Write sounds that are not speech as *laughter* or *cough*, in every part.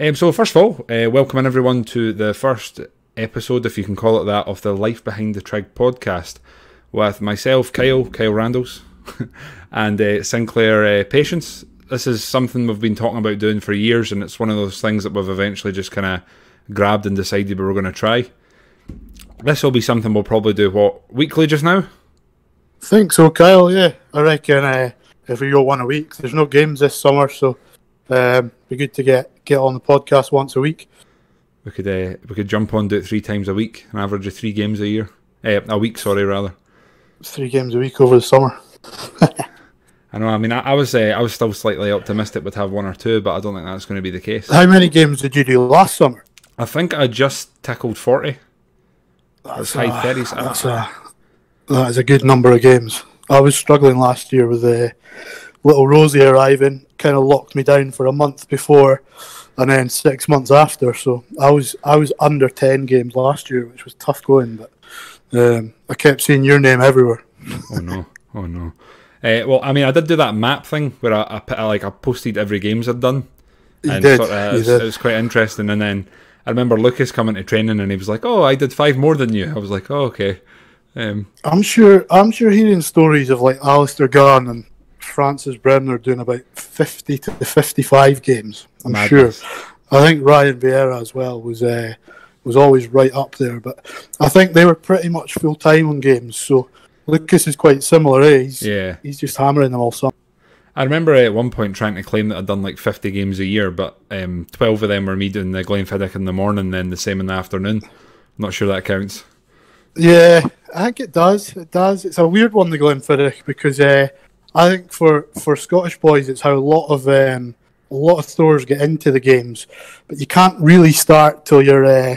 Um, so, first of all, uh, welcome in everyone to the first episode, if you can call it that, of the Life Behind the Trig podcast with myself, Kyle, Kyle Randalls, *laughs* and uh, Sinclair uh, Patience. This is something we've been talking about doing for years, and it's one of those things that we've eventually just kind of grabbed and decided we were going to try. This will be something we'll probably do, what, weekly just now? think so, Kyle. Yeah, I reckon uh, if we go one a week, there's no games this summer, so um, be good to get get on the podcast once a week. We could uh, we could jump on do it three times a week, an average of three games a year, uh, a week. Sorry, rather. Three games a week over the summer. *laughs* I know. I mean, I, I was uh, I was still slightly optimistic we'd have one or two, but I don't think that's going to be the case. How many games did you do last summer? I think I just tackled forty. That's high thirties. That's a that is a good number of games. I was struggling last year with uh, little Rosie arriving, kind of locked me down for a month before, and then six months after. So I was I was under ten games last year, which was tough going. But um, I kept seeing your name everywhere. oh no! Oh no! Uh, well, I mean, I did do that map thing where I, I, I like I posted every games I'd done, and did. Sort of, it, was, it was quite interesting. And then I remember Lucas coming to training, and he was like, "Oh, I did five more than you." I was like, "Oh, okay." Um, I'm sure. I'm sure hearing stories of like Alistair Gunn and Francis Brebner doing about 50 to 55 games. I'm madness. sure. I think Ryan Vierra as well was uh, was always right up there, but I think they were pretty much full time on games. So Lucas is quite similar. Eh? He's, yeah, he's just hammering them all summer. I remember at one point trying to claim that I'd done like 50 games a year, but um, 12 of them were me doing the Glenfiddich in the morning, then the same in the afternoon. I'm not sure that counts. Yeah, I think it does. It does. It's a weird one, the Glenfiddich, because uh, I think for, for Scottish boys, it's how a lot of um, a lot of throwers get into the games, but you can't really start till you're. Uh,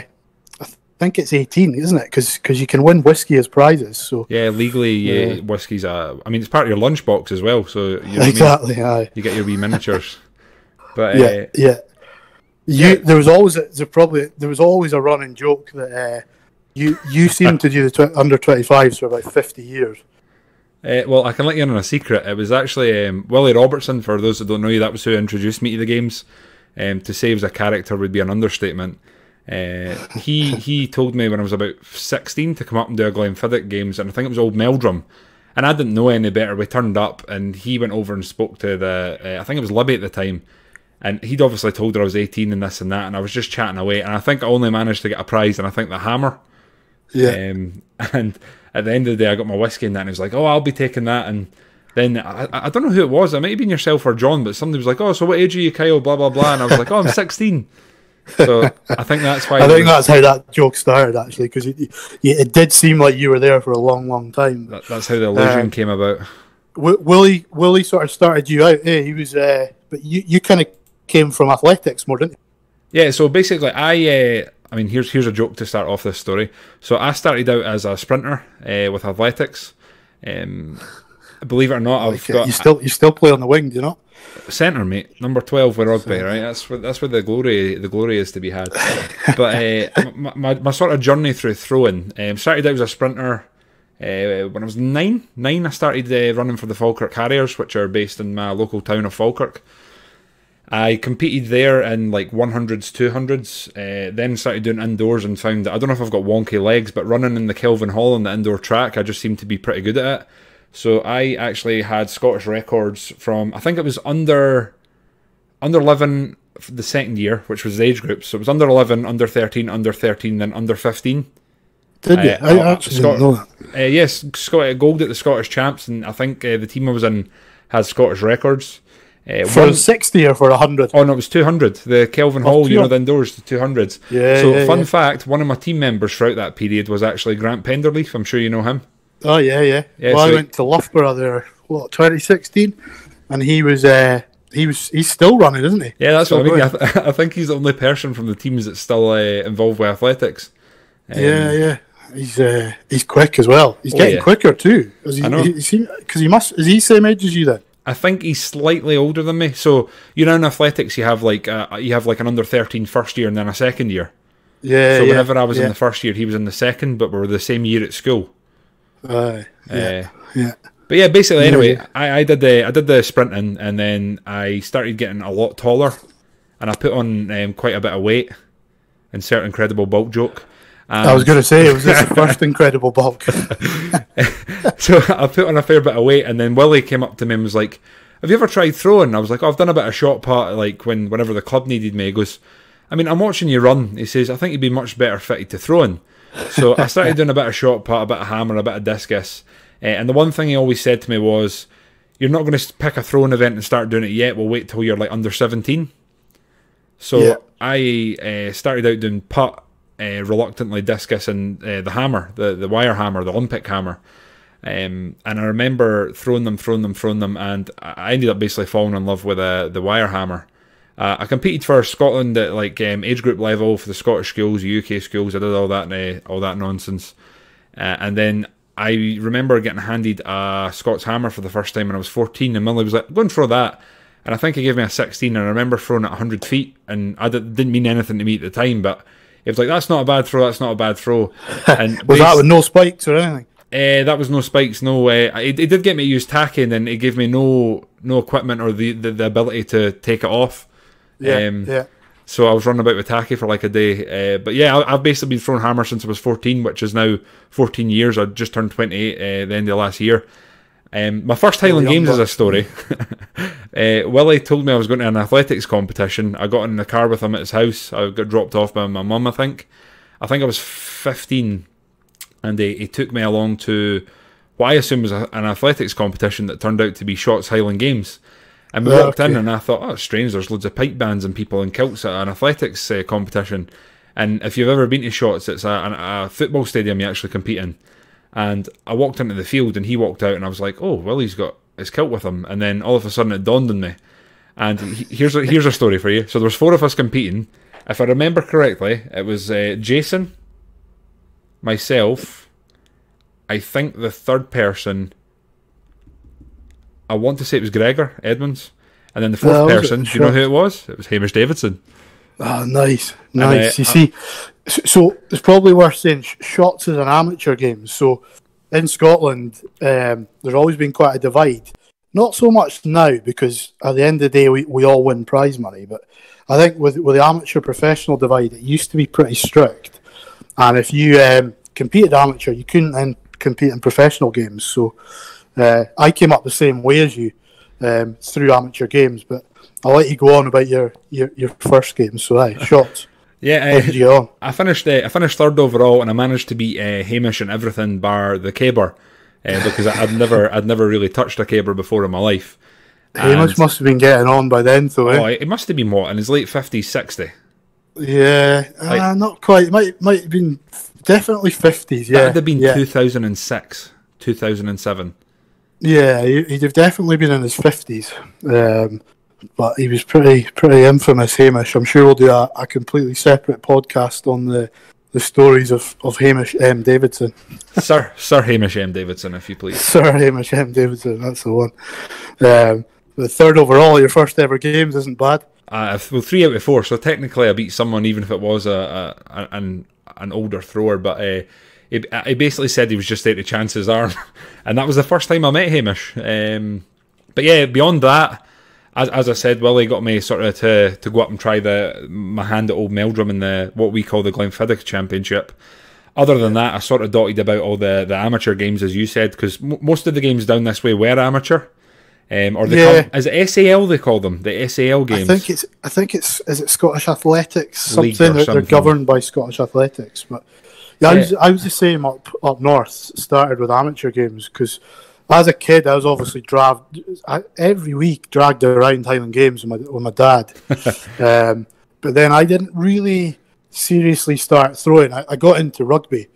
I think it's eighteen, isn't it? Because you can win whiskey as prizes. So yeah, legally, yeah, yeah. whiskey's a. I mean, it's part of your lunchbox as well. So you know exactly, I mean? you get your wee miniatures. *laughs* But yeah, uh, yeah. You, there was always a, there probably there was always a running joke that uh, you you seem to do the tw- under 25s for about 50 years. Uh, well, I can let you in on a secret. It was actually um, Willie Robertson. For those that don't know you, that was who introduced me to the games. Um, to say he was a character would be an understatement. Uh, he *laughs* he told me when I was about 16 to come up and do a Glenfiddich games, and I think it was Old Meldrum. And I didn't know any better. We turned up, and he went over and spoke to the. Uh, I think it was Libby at the time, and he'd obviously told her I was 18 and this and that, and I was just chatting away. And I think I only managed to get a prize, and I think the hammer yeah. Um, *laughs* and at the end of the day, I got my whiskey and that, and he was like, "Oh, I'll be taking that." And then I, I don't know who it was. It might have been yourself or John, but somebody was like, "Oh, so what age are you, Kyle?" Blah blah blah. And I was like, "Oh, I'm 16." So I think that's why. I think that's how that joke started, actually, because it, it, did seem like you were there for a long, long time. That, that's how the illusion um, came about. Willie, Willie sort of started you out. Eh? He was, uh, but you, you kind of came from athletics more, didn't you? Yeah. So basically, I. Uh, I mean, here's here's a joke to start off this story. So I started out as a sprinter uh, with athletics. Um, believe it or not, I've got you still you still play on the wing, do you know? Centre, mate, number twelve with rugby, right? That's where that's where the glory the glory is to be had. but uh, my, my, my sort of journey through throwing um, started out as a sprinter. Uh, when I was nine, nine, I started uh, running for the Falkirk Harriers, which are based in my local town of Falkirk. I competed there in like 100s, 200s, uh, then started doing indoors and found that I don't know if I've got wonky legs, but running in the Kelvin Hall on the indoor track, I just seemed to be pretty good at it. So I actually had Scottish records from, I think it was under under 11 the second year, which was the age group. So it was under 11, under 13, under 13, then under 15. Did you? Uh, I actually Scot- didn't know that. Uh, yes, Scott, gold at the Scottish Champs, and I think uh, the team I was in has Scottish records. Uh, for one, 60 or for 100? Oh, no, it was 200. The Kelvin oh, Hall, you know, the indoors, the 200s. Yeah. So, yeah, fun yeah. fact one of my team members throughout that period was actually Grant Plenderleith. I'm sure you know him. Oh, yeah, yeah. yeah well, so I went to Loughborough there, what, 2016? And he was. Uh, he was he's still running, isn't he? Yeah, that's still what I mean. I, th- *laughs* I, think he's the only person from the teams that's still uh, involved with athletics. Um, yeah, yeah. He's uh, he's quick as well. He's oh, getting yeah. quicker too. He, I know. Because he, he, must is he same age as you then? I think he's slightly older than me. So you know, in athletics, you have like uh, you have like an under 13 first year and then a second year. Yeah. So yeah, whenever I was yeah. in the first year, he was in the second, but we were the same year at school. Uh, yeah. Uh, yeah. But yeah, basically, anyway, yeah. I, I did the I did the sprinting, and then I started getting a lot taller. and I put on um, quite a bit of weight. Insert incredible bulk joke. I was going to say, it was the *laughs* first incredible bulk? *laughs* so I put on a fair bit of weight, and then Willie came up to me and was like, "Have you ever tried throwing?" I was like, oh, "I've done a bit of shot putt, like when whenever the club needed me." He goes, "I mean, I'm watching you run." He says, "I think you'd be much better fitted to throwing." So I started doing a bit of shot putt, a bit of hammer, a bit of discus, uh, and the one thing he always said to me was, "You're not going to pick a throwing event and start doing it yet. We'll wait till you're like under 17." So yeah. I uh, started out doing putt uh, reluctantly discus and uh, the hammer, the, the wire hammer, the Olympic hammer. Um, and I remember throwing them, throwing them, throwing them, and I ended up basically falling in love with uh, the wire hammer. Uh, I competed for Scotland at like um, age group level for the Scottish schools, UK schools. I did all that, uh, all that nonsense, uh, and then I remember getting handed a Scots hammer for the first time when I was 14, and Willie was like, "Go and throw that." And I think he gave me a 16, and I remember throwing it 100 feet, and I didn't mean anything to me at the time, but it was like that's not a bad throw. That's not a bad throw. *laughs* And was that with no spikes or anything? Uh, that was no spikes. No, uh, it, it, did get me to use tacky, and it gave me no no equipment or the, the, the ability to take it off. Yeah, um, yeah. So I was running about with tacky for like a day. Uh, but yeah, I, have basically been throwing hammer since I was 14, which is now 14 years. I just turned 28 uh, the end of last year. Um, my first Highland Games is a story. *laughs* uh, Willie told me I was going to an athletics competition. I got in the car with him at his house. I got dropped off by my mum, I think. I think I was 15, and he, he took me along to what I assume was a, an athletics competition that turned out to be Shotts Highland Games. And we walked okay. in, and I thought, oh, it's strange. There's loads of pipe bands and people in kilts at an athletics uh, competition. And if you've ever been to Shotts, it's a, a, a football stadium you actually compete in. And I walked into the field and he walked out and I was like, oh, well, he's got his kilt with him. And then all of a sudden it dawned on me. And here's a, here's a story for you. So there was four of us competing. If I remember correctly, it was uh, Jason, myself, I think the third person, I want to say it was Gregor Edmunds. And then the fourth person, do you know who it was? It was Hamish Davidson. Oh, nice, nice. And, uh, you see, so it's probably worth saying Shotts is an amateur game. So in Scotland, um, there's always been quite a divide. Not so much now because at the end of the day, we, we all win prize money. But I think with with the amateur professional divide, it used to be pretty strict. And if you um, competed amateur, you couldn't then compete in professional games. So uh, I came up the same way as you um, through amateur games, but I'll let you go on about your your, your first game. So, aye, *laughs* Shotts. Yeah, uh, I finished. Uh, I finished third overall, and I managed to beat uh, Hamish and everything bar the caber, uh, because I'd never, I'd never really touched a caber before in my life. Hamish and, must have been getting on by then, though. Eh? Oh, it must have been what in his late fifties, sixty. Yeah, like, uh, not quite. Might might have been definitely fifties. Yeah, that would have been yeah. two thousand and six, two thousand and seven. Yeah, he'd have definitely been in his fifties. Um, but he was pretty pretty infamous, Hamish. I'm sure we'll do a, a completely separate podcast on the the stories of, of Hamish M. Davidson. *laughs* Sir Sir Hamish M. Davidson, if you please. Sir Hamish M. Davidson, that's the one. Um, the third overall, your first ever games isn't bad. Uh, well, three out of four, so technically I beat someone, even if it was a, a an an older thrower. But uh, he, he basically said he was just there to chance his arm, *laughs* and that was the first time I met Hamish. Um, but yeah, beyond that, as, as I said, Willie got me sort of to, to go up and try the my hand at Old Meldrum in the what we call the Glenfiddich Championship. Other than that, I sort of dotted about all the, the amateur games, as you said, because m- most of the games down this way were amateur. Um, or they yeah. is it SAL they call them the SAL games? I think it's I think it's is it Scottish Athletics something, something. they're governed by Scottish Athletics. But yeah, yeah, I was I was the same up up north. Started with amateur games because as a kid, I was obviously dragged every week, dragged around Highland Games with my, with my dad. *laughs* um, but then I didn't really seriously start throwing. I, I got into rugby,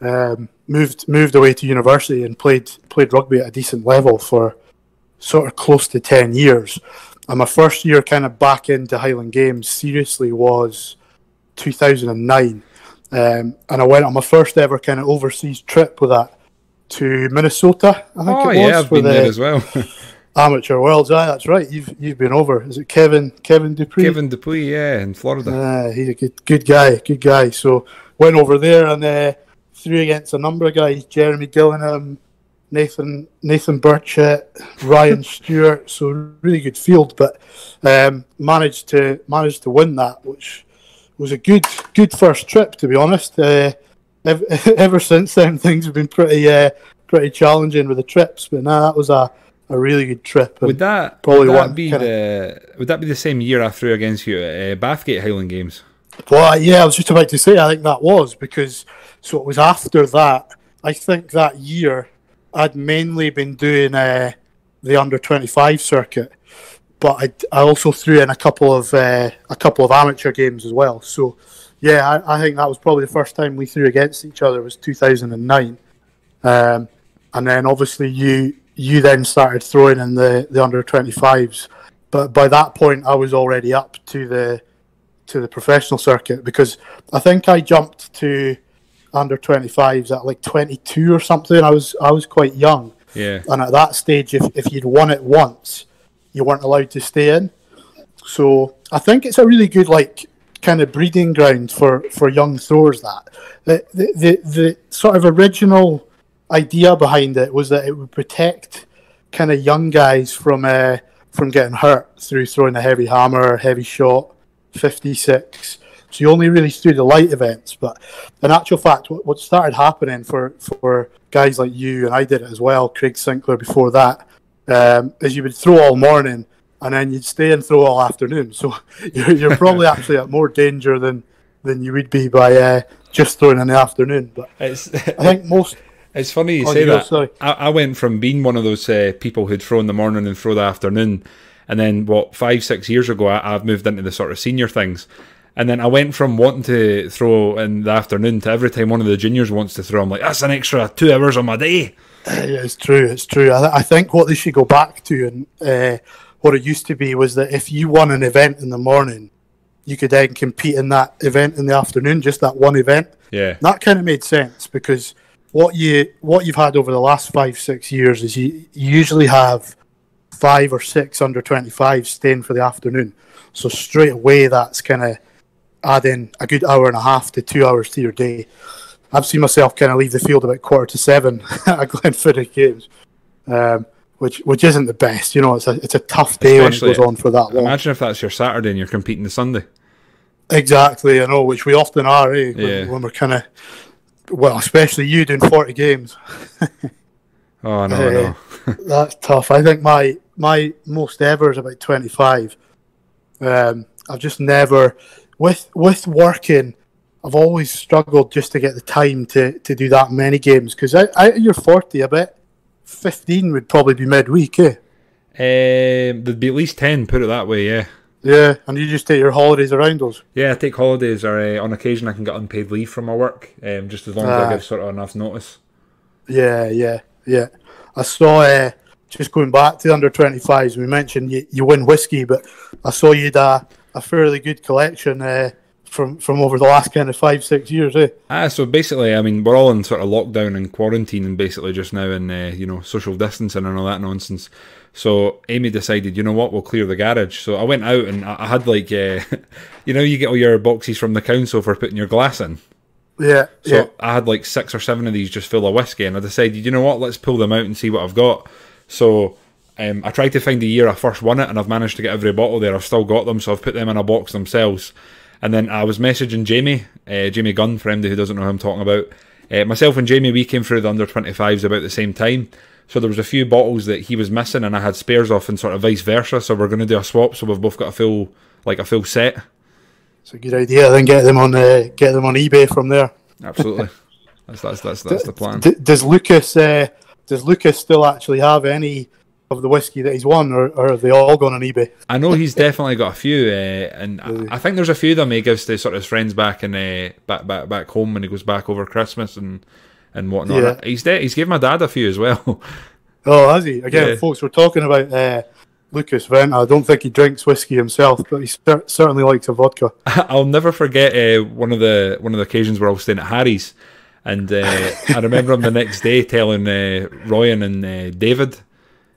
um, moved moved away to university, and played played rugby at a decent level for sort of close to ten years. And my first year, kind of back into Highland Games seriously, was 2009, um, and I went on my first ever kind of overseas trip with that to Minnesota. I think oh, it was. yeah, I've been the there as well. *laughs* amateur worlds. Ah, that's right. You've you've been over. Is it Kevin Kevin Dupree? Kevin Dupree, yeah, in Florida. Uh, he's a good good guy. Good guy. So went over there and uh, threw against a number of guys: Jeremy Gillingham, Nathan Nathan Burchett, Ryan *laughs* Stewart, so really good field, but um, managed to managed to win that, which was a good good first trip to be honest. Uh, ever, *laughs* ever, since then, things have been pretty uh, pretty challenging with the trips, but now that was a, a really good trip. Would that probably would that be the would that be the same year I threw against you at uh, Bathgate Highland Games? Well, yeah, I was just about to say I think that was because so it was after that. I think that year I'd mainly been doing uh, the under twenty five circuit, but I, I also threw in a couple of uh, a couple of amateur games as well. So yeah, I, I, think that was probably the first time we threw against each other was two thousand and nine, um, and then obviously you you then started throwing in the the under twenty fives, but by that point I was already up to the to the professional circuit because I think I jumped to under 25s at like 22 or something. I was I was quite young. Yeah. And at that stage, if, if you'd won it once, you weren't allowed to stay in. So I think it's a really good like kind of breeding ground for, for young throwers. That the, the the the sort of original idea behind it was that it would protect kind of young guys from uh, from getting hurt through throwing a heavy hammer, heavy shot, 56 so you only really threw the light events. But in actual fact, what, what started happening for, for guys like you, and I did it as well, Craig Sinclair before that, um, is you would throw all morning and then you'd stay and throw all afternoon. So *laughs* you're, you're probably *laughs* actually at more danger than, than you would be by uh, just throwing in the afternoon. But it's, I think most. *laughs* It's funny you oh, say that. I, I, went from being one of those uh, people who'd throw in the morning and throw the afternoon, and then what five six years ago I, have moved into the sort of senior things, and then I went from wanting to throw in the afternoon to every time one of the juniors wants to throw, I'm like, that's an extra two hours on my day. Uh, yeah, it's true. It's true. I, th- I, think what they should go back to and uh, what it used to be was that if you won an event in the morning, you could then compete in that event in the afternoon, just that one event. Yeah, that kind of made sense because what you what you've had over the last five six years is you, you usually have five or six under twenty five staying for the afternoon. So straight away, that's kind of adding a good hour and a half to two hours to your day. I've seen myself kind of leave the field about quarter to seven *laughs* at Glenfiddich games, um, which which isn't the best. You know, it's a it's a tough day Especially, when it goes on for that long. Imagine if that's your Saturday and you're competing the Sunday. Exactly, I know, which we often are, eh? When, yeah. when we're kind of, well, especially you doing forty games. *laughs* oh no, uh, no. *laughs* that's tough. I think my my most ever is about twenty five. Um, I've just never with with working, I've always struggled just to get the time to, to do that many games because out of your forty, I bet fifteen would probably be midweek, eh? Um, there'd be at least ten. Put it that way, yeah. Yeah, and you just take your holidays around those. Yeah, I take holidays, or uh, on occasion I can get unpaid leave from my work, um, just as long as I ah. give sort of enough notice. Yeah, yeah, yeah. I saw. Uh, just going back to the under 25s, we mentioned you, you win whiskey, but I saw you'd uh, a fairly good collection uh, from from over the last kind of five six years. Eh? Ah, so basically, I mean, we're all in sort of lockdown and quarantine, and basically just now in uh, you know social distancing and all that nonsense. So Amy decided, you know what, we'll clear the garage. So I went out and I had like, uh, *laughs* you know, you get all your boxes from the council for putting your glass in. Yeah. So yeah. I had like six or seven of these just full of whiskey, and I decided, you know what, let's pull them out and see what I've got. So um, I tried to find the year I first won it, and I've managed to get every bottle there. I've still got them, so I've put them in a box themselves. And then I was messaging Jamie, uh, Jamie Gunn, for anybody who doesn't know who I'm talking about. Uh, myself and Jamie, we came through the under 25s about the same time. So there was a few bottles that he was missing, and I had spares off, and sort of vice versa. So we're going to do a swap. So we've both got a full, like a full set. It's a good idea. Then get them on, uh, get them on eBay from there. Absolutely, *laughs* that's that's that's that's the plan. does Lucas, uh, does Lucas still actually have any of the whiskey that he's won, or, or are they all gone on eBay? I know he's definitely got a few, uh, and I, I, think there's a few of them he gives to sort of his friends back in uh, back back back home when he goes back over Christmas and and whatnot. Yeah. He's de- he's given my dad a few as well. *laughs* Oh, has he? Again, yeah. folks, we're talking about uh, Lucas Vent. I don't think he drinks whiskey himself, but he certainly likes a vodka. *laughs* I'll never forget uh, one of the one of the occasions where I was staying at Harry's, and uh, I remember him the next day telling uh, Ryan and uh, David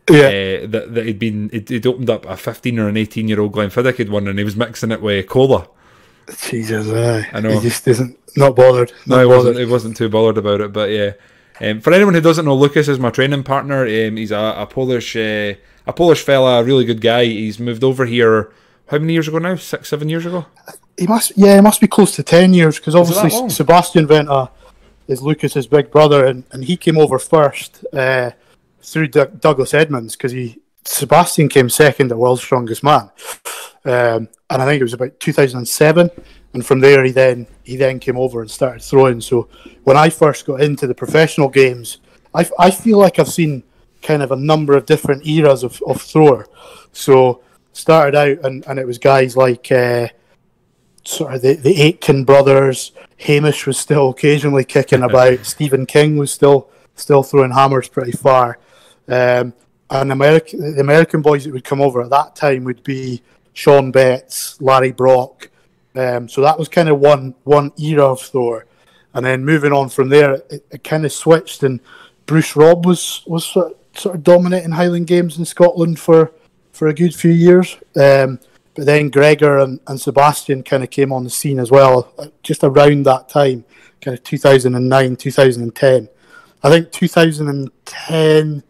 yeah. Uh, that, that he'd been he'd, he'd, opened up a 15 or an 18 year old Glenfiddich had one and he was mixing it with cola. Jesus, aye. I know. He just isn't not bothered. Not no, he wasn't. He wasn't too bothered about it, but yeah. Um, for anyone who doesn't know, Lucas is my training partner. Um, he's a, a Polish uh, a Polish fella, a really good guy. He's moved over here. How many years ago now? Six, seven years ago. He must, yeah, he must be close to ten years because obviously Sebastian Wenta is Lucas's big brother, and, and he came over first uh, through D- Douglas Edmunds because he Sebastian came second at World's Strongest Man, um, and I think it was about 2007. And from there, he then he then came over and started throwing. So when I first got into the professional games, I, I feel like I've seen kind of a number of different eras of, of thrower. So started out, and, and it was guys like uh, sort of the, the Aitken brothers. Hamish was still occasionally kicking *laughs* about. Stephen King was still still throwing hammers pretty far. Um, and the American boys that would come over at that time would be Sean Betz, Larry Brock. Um, so that was kind of one one era of Thor, and then moving on from there, it, it kind of switched, and Bruce Robb was was sort of, sort of dominating Highland Games in Scotland for for a good few years. Um, but then Gregor and, and Sebastian kind of came on the scene as well, uh, just around that time, kind of 2009, 2010. I think 2010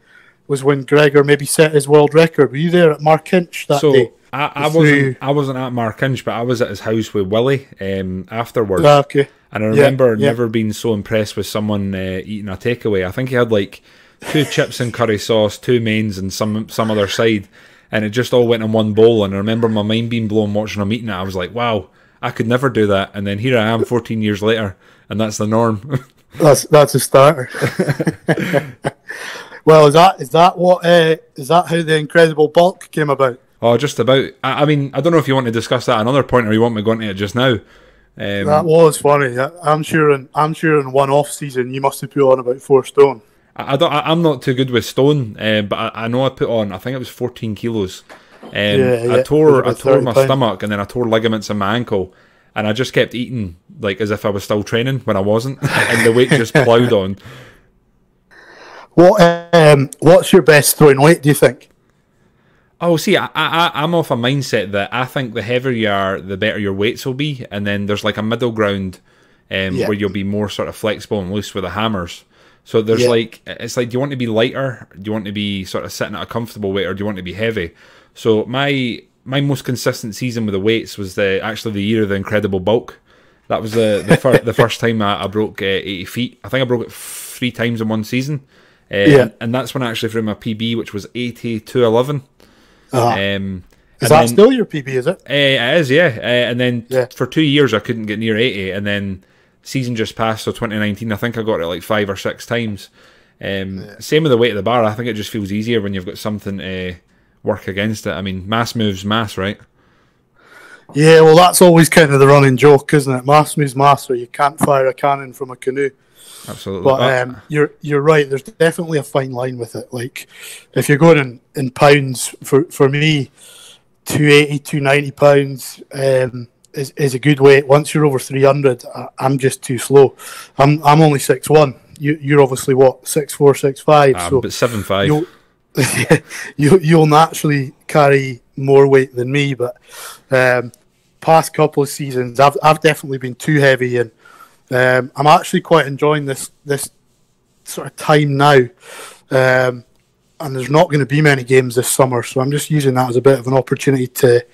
was when Gregor maybe set his world record. Were you there at Markinch that so, day? I, I wasn't. I wasn't at Markinch, but I was at his house with Willie um, afterwards. Ah, okay. And I remember yeah, yeah. never being so impressed with someone uh, eating a takeaway. I think he had like two chips and curry sauce, two mains, and some some other side, and it just all went in one bowl. And I remember my mind being blown watching him eating it. I was like, "Wow, I could never do that." And then here I am, 14 years later, and that's the norm. *laughs* that's that's a starter. *laughs* well, is that is that what uh, is that how the incredible bulk came about? Oh, just about. I, I, mean, I don't know if you want to discuss that another point or you want me going to it just now. Um, that was funny. I'm sure. In, I'm sure in one off season you must have put on about four stone. I, I don't. I, am not too good with stone, uh, but I, I, know I put on. I think it was 14 kilos. Um, yeah, yeah, I tore. I tore my pounds. stomach and then I tore ligaments in my ankle, and I just kept eating like as if I was still training when I wasn't, *laughs* and the weight just ploughed on. What um, What's your best throwing weight? Do you think? Oh, see, I, I, I'm off a mindset that I think the heavier you are, the better your weights will be, and then there's like a middle ground um, yeah. where you'll be more sort of flexible and loose with the hammers. So there's yeah. like, it's like, do you want to be lighter? Do you want to be sort of sitting at a comfortable weight, or do you want to be heavy? So my my most consistent season with the weights was the actually the year of the incredible bulk. That was the the, fir- the *laughs* first time I, I broke uh, 80 feet. I think I broke it three times in one season. Uh, yeah. And, that's when I actually threw my PB, which was 80 to 11. Uh-huh. Um, is that then, still your PB? Is it? Uh, it is, yeah. Uh, and then yeah. for two years I couldn't get near eighty, and then season just passed, so 2019 I think I got it like five or six times. Um, yeah. Same with the weight of the bar. I think it just feels easier when you've got something to work against it. I mean, mass moves mass, right? Yeah, well, that's always kind of the running joke, isn't it? Mass moves mass, or you can't fire a cannon from a canoe. Absolutely. But um, you're you're right. There's definitely a fine line with it. Like if you're going in, in pounds, for for me, 280, 290 pounds um, is is a good weight. Once you're over 300, I, am just too slow. I'm I'm only six one. You you're obviously what six four, six five. Um, so but seven five. You'll, *laughs* you you'll naturally carry more weight than me, but um, past couple of seasons, I've I've definitely been too heavy and um, I'm actually quite enjoying this this sort of time now, um, and there's not going to be many games this summer, so I'm just using that as a bit of an opportunity to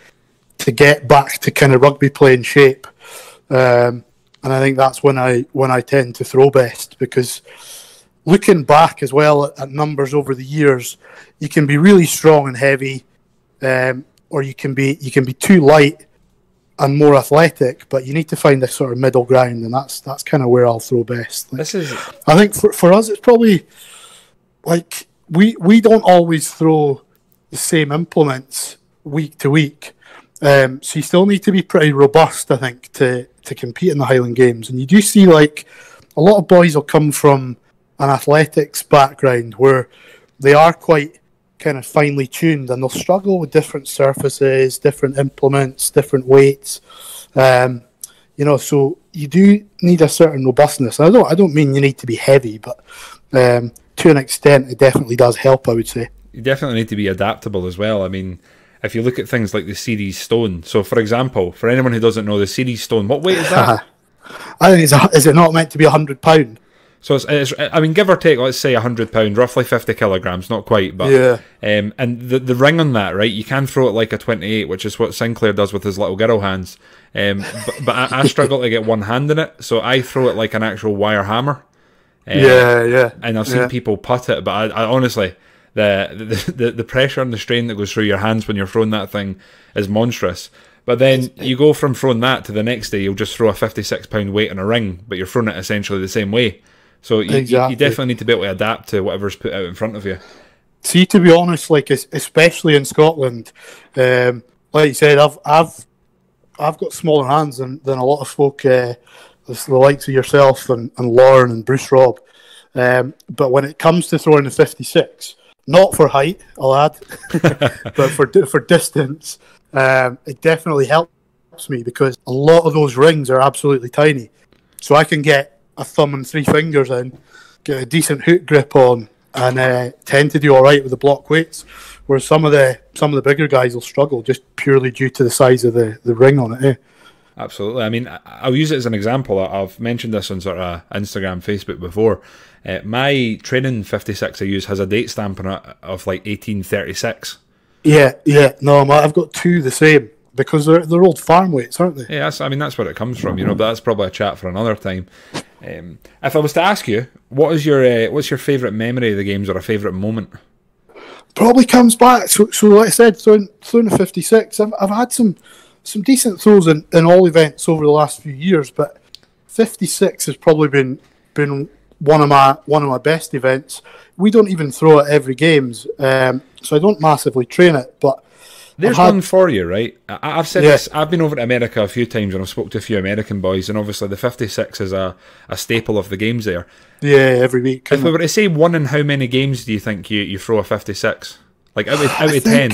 to get back to kind of rugby playing shape, um, and I think that's when I when I tend to throw best because looking back as well at, numbers over the years, you can be really strong and heavy, um, or you can be you can be too light and more athletic, but you need to find a sort of middle ground, and that's that's kind of where I'll throw best. Like, this is, I think for, for us, it's probably like we we don't always throw the same implements week to week, um, so you still need to be pretty robust, I think, to to compete in the Highland Games. And you do see like a lot of boys will come from an athletics background where they are quite kind of finely tuned and they'll struggle with different surfaces, different implements, different weights. Um, you know, so you do need a certain robustness. I don't I don't mean you need to be heavy, but um, to an extent it definitely does help, I would say. You definitely need to be adaptable as well. I mean, if you look at things like the series stone, so for example, for anyone who doesn't know the series stone, what weight is that? *laughs* I think it's a, is it not meant to be a hundred pound? So it's, it's, I mean, give or take, let's say hundred pound, roughly fifty kilograms, not quite, but Yeah. Um, and the the ring on that, right? You can throw it like a twenty eight, which is what Sinclair does with his little girl hands. Um, but, but I, I struggle to get one hand in it, so I throw it like an actual wire hammer. Uh, yeah, yeah. and I've seen yeah. people putt it, but I, I honestly, the, the the the pressure and the strain that goes through your hands when you're throwing that thing is monstrous. But then you go from throwing that to the next day, you'll just throw a 56 pound weight in a ring, but you're throwing it essentially the same way. So you, you- you definitely need to be able to adapt to whatever's put out in front of you. See, to be honest, like especially in Scotland, um, like you said, I've I've I've got smaller hands than, than a lot of folk, uh, the likes of yourself and, and Lorne and Bruce Robb. Um, but when it comes to throwing the fifty six, not for height, I'll add, *laughs* but for for distance, um, it definitely helps me because a lot of those rings are absolutely tiny, so I can get a thumb and three fingers in, get a decent hook grip on, and uh, tend to do all right with the block weights. Whereas some of the some of the bigger guys will struggle just purely due to the size of the, the ring on it. Eh? Absolutely. I mean, I- I'll use it as an example. I've mentioned this on sort of Instagram, Facebook before. Uh, my training 56 I use has a date stamp on it of like 1836. Yeah, yeah. No, I've got two the same because they're they're old farm weights, aren't they? Yeah, that's, I mean, that's where it comes from, you know, but that's probably a chat for another time. Um, if I was to ask you, what is your uh, what's your favourite memory of the games or a favourite moment? Probably comes back. So, so like I said, throwing throwing the fifty six. I've, I've had some some decent throws in, in all events over the last few years, but fifty six has probably been been one of my one of my best events. We don't even throw it every games, um, so I don't massively train it, but. There's had- one for you, right? I, I've said Yeah. this. I've been over to America a few times and I've spoke to a few American boys, and obviously the 56 is a, a staple of the games there. Yeah, every week. If we were to say one in how many games do you think you, you throw a 56? Like out of, out of 10?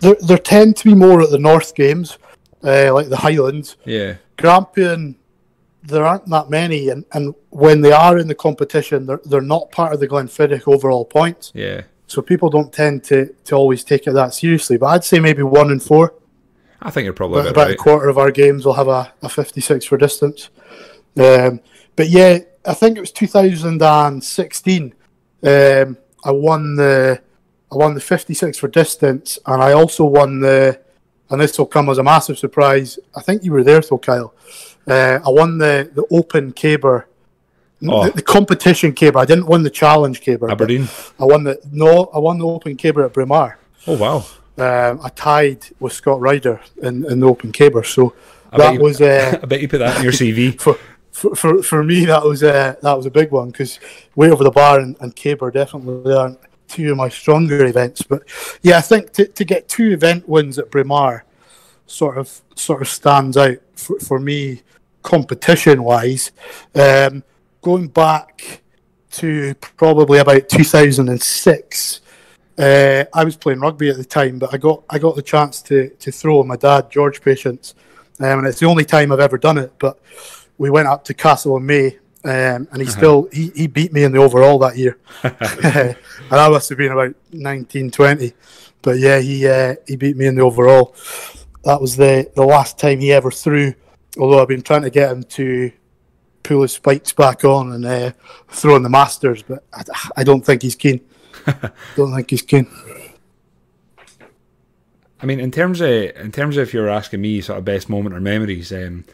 There, there tend to be more at the North games, uh, like the Highlands. Yeah. Grampian, there aren't that many, and, and when they are in the competition, they're, they're not part of the Glenfiddich overall points. Yeah. So people don't tend to, to always take it that seriously. But I'd say maybe one in four. I think you're probably about about right. a quarter of our games will have a, a 56 for distance. Um, but yeah, I think it was 2016. Um, I won the I won the 56 for distance, and I also won the. And this will come as a massive surprise. I think you were there, though, Kyle. Uh, I won the the Open Caber, Oh. the, the competition Caber. I didn't win the challenge Caber. Aberdeen. I won the no. I won the Open Caber at Braemar Oh, wow. um, I tied with Scott Rider in, in the Open Caber. So I that you- was uh, *laughs* I bet you put that in your CV. *laughs* for, for for for me that was uh, that was a big one because way over the bar and, and Caber definitely aren't two of my stronger events. But yeah, I think to, to get two event wins at Braemar sort of sort of stands out for, for me competition wise. Um, going back to probably about 2006. Uh, I was playing rugby at the time, but I got I got the chance to to throw my dad, George Patience, um, and it's the only time I've ever done it. But we went up to Castle in May, um, and he still he, he beat me in the overall that year, *laughs* *laughs* and I must have been about 19, 20. But yeah, he uh, he beat me in the overall. That was the the last time he ever threw. Although I've been trying to get him to pull his spikes back on and uh, throw in the Masters, but I, I don't think he's keen. *laughs* don't think he's keen. I mean, in terms of in terms of if you're asking me sort of best moment or memories, um,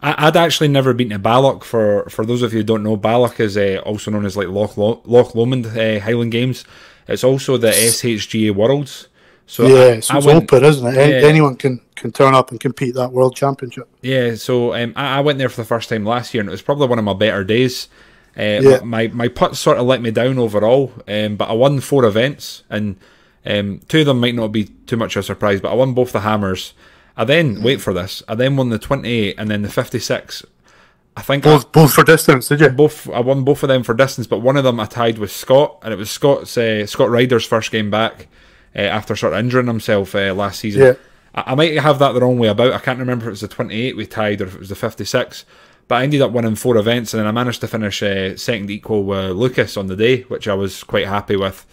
I, I'd actually never been to Balloch. For for those of you who don't know, Balloch is uh, also known as like Loch Loch Lomond uh, Highland Games. It's also the SHGA Worlds. So yeah, I, so I it's went, open, isn't it? Yeah. Anyone can, can turn up and compete that world championship. Yeah, so um, I, I went there for the first time last year, and it was probably one of my better days. Uh, Yeah. My my putts sort of let me down overall, um, but I won four events, and um, two of them might not be too much of a surprise, but I won both the hammers. I then wait for this. I then won the twenty eight and then the fifty six. I think I, Both both for distance, did you? both I won both of them for distance, but one of them I tied with Scott, and it was Scott's uh, Scott Rider's first game back uh, after sort of injuring himself uh, last season. Yeah. I, I might have that the wrong way about. I can't remember if it was the 28 we tied or if it was the 56. But I ended up winning four events, and then I managed to finish uh, second equal with Lucas on the day, which I was quite happy with.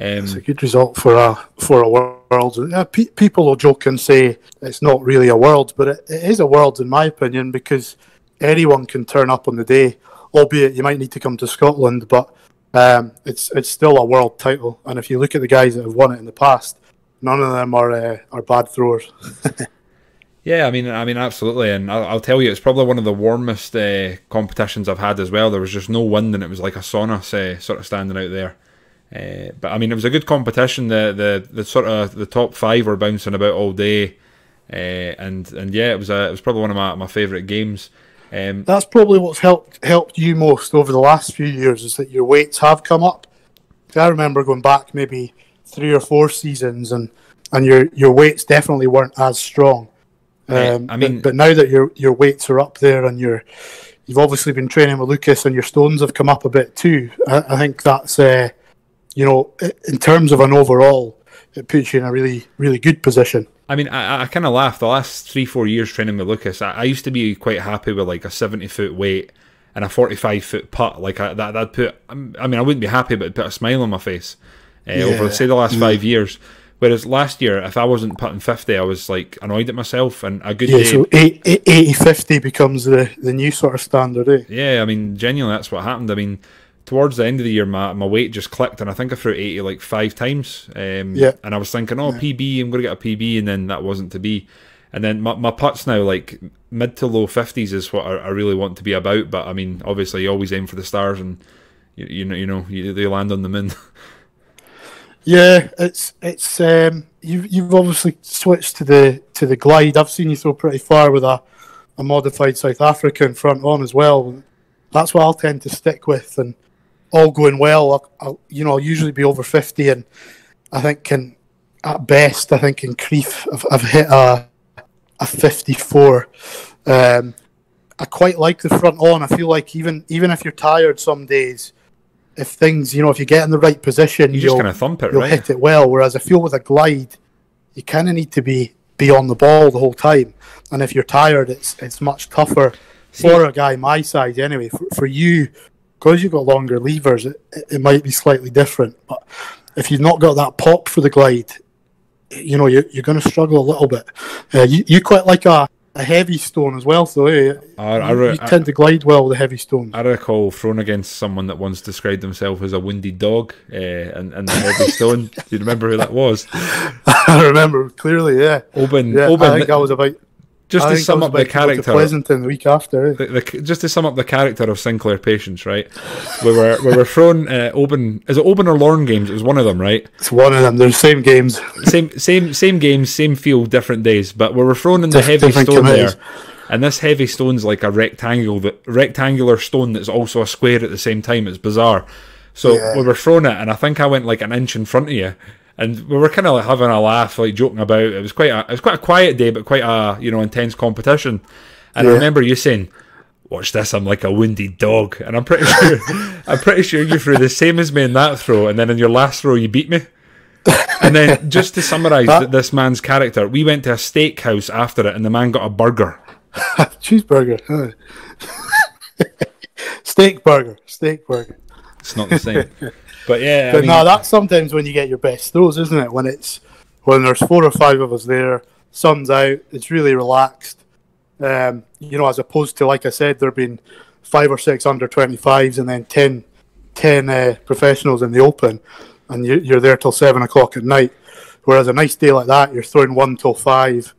Um, It's a good result for a for a world. Yeah, pe- people will joke and say it's not really a world, but it, it is a world in my opinion because anyone can turn up on the day. albeit you might need to come to Scotland, but um, it's it's still a world title. And if you look at the guys that have won it in the past, none of them are uh, are bad throwers. *laughs* yeah, I mean, I mean, absolutely, and I'll, I'll, tell you, it's probably one of the warmest uh, competitions I've had as well. There was just no wind, and it was like a sauna, say, sort of standing out there. Uh, but I mean, it was a good competition. The the the sort of the top five were bouncing about all day, uh, and and yeah, it was a, it was probably one of my, my favourite games. Um, That's probably what's helped helped you most over the last few years is that your weights have come up. I remember going back maybe three or four seasons, and and your your weights definitely weren't as strong. Um, I mean, but, but, now that your your weights are up there, and you're you've obviously been training with Lucas, and your stones have come up a bit too. I, I think that's uh, you know, in terms of an overall, it puts you in a really really good position. I mean, I, I kind of laugh. The last three, four years training with Lucas, I, I, used to be quite happy with like a 70 foot weight and a 45 foot putt. Like I, that, that put, I mean, I wouldn't be happy, but it put a smile on my face uh, yeah. over, say, the last mm. five years. Whereas last year, if I wasn't putting 50, I was like annoyed at myself. And a good yeah, day. so 80 50 becomes the, the new sort of standard, eh? Yeah, I mean, genuinely, that's what happened. I mean, towards the end of the year, my, my weight just clicked, and I think I threw 80 like five times. Um, yeah. And I was thinking, oh, yeah. PB, I'm going to get a PB, and then that wasn't to be. And then my, my putts now, like mid to low 50s, is what I, I really want to be about. But I mean, obviously, you always aim for the stars, and you, you know, you know, you, they land on the moon. *laughs* yeah, it's it's um, you've you've obviously switched to the to the glide. I've seen you throw pretty far with a, a modified South African front on as well. That's what I'll tend to stick with, and all going well, I'll, I'll, you know, I'll usually be over 50 and I think can, at best, I think in Crieff, I've, I've hit a, a 54. Um, I quite like the front on. I feel like even even if you're tired some days, if things, you know, if you get in the right position, you just kind of thump it, you'll right? hit it well. Whereas I feel with a glide, you kind of need to be be on the ball the whole time. And if you're tired, it's it's much tougher See, for a guy my size anyway. For, for you, because you've got longer levers, it, it might be slightly different. But if you've not got that pop for the glide, you know, you're, you're going to struggle a little bit. Uh, you, you quite like a, a heavy stone as well, so eh? I, I, you, you tend to glide well with the heavy stones. I recall thrown against someone that once described himself as a windy dog uh, and, and the heavy stone. *laughs* Do you remember who that was? *laughs* I remember clearly, yeah. Oban, yeah, I think I was about just I to sum up the character, Pleasanton the week after. Eh? The, the, just to sum up the character of Sinclair Patience, right? We were we were thrown uh, Oban. Is it Oban or Lorne games? It was one of them, right? It's one of them. They're the same games. Same same same games, same field, different days. But we were thrown in the heavy stone committees. there, and this heavy stone's like a rectangle, that rectangular stone that's also a square at the same time. It's bizarre. So yeah. we were thrown it, and I think I went like an inch in front of you, and we were kind of like having a laugh, like joking about. It was quite a, it was quite a quiet day, but quite a you know intense competition. And yeah. I remember you saying, "Watch this! I'm like a wounded dog," and I'm pretty *laughs* sure I'm pretty sure you threw the same as me in that throw, and then in your last throw you beat me. and then just to summarise this man's character, we went to a steakhouse after it, and the man got a burger, *laughs* cheeseburger, *laughs* steak burger, steak burger. It's not the same. But yeah, but I mean, no, that's sometimes when you get your best throws, isn't it? When it's when there's four or five of us there, sun's out, it's really relaxed. Um, you know, as opposed to like I said, there've been five or six under 25s and then 10, 10 uh, professionals in the open, and you, you're there till seven o'clock at night. Whereas a nice day like that, you're throwing one till five.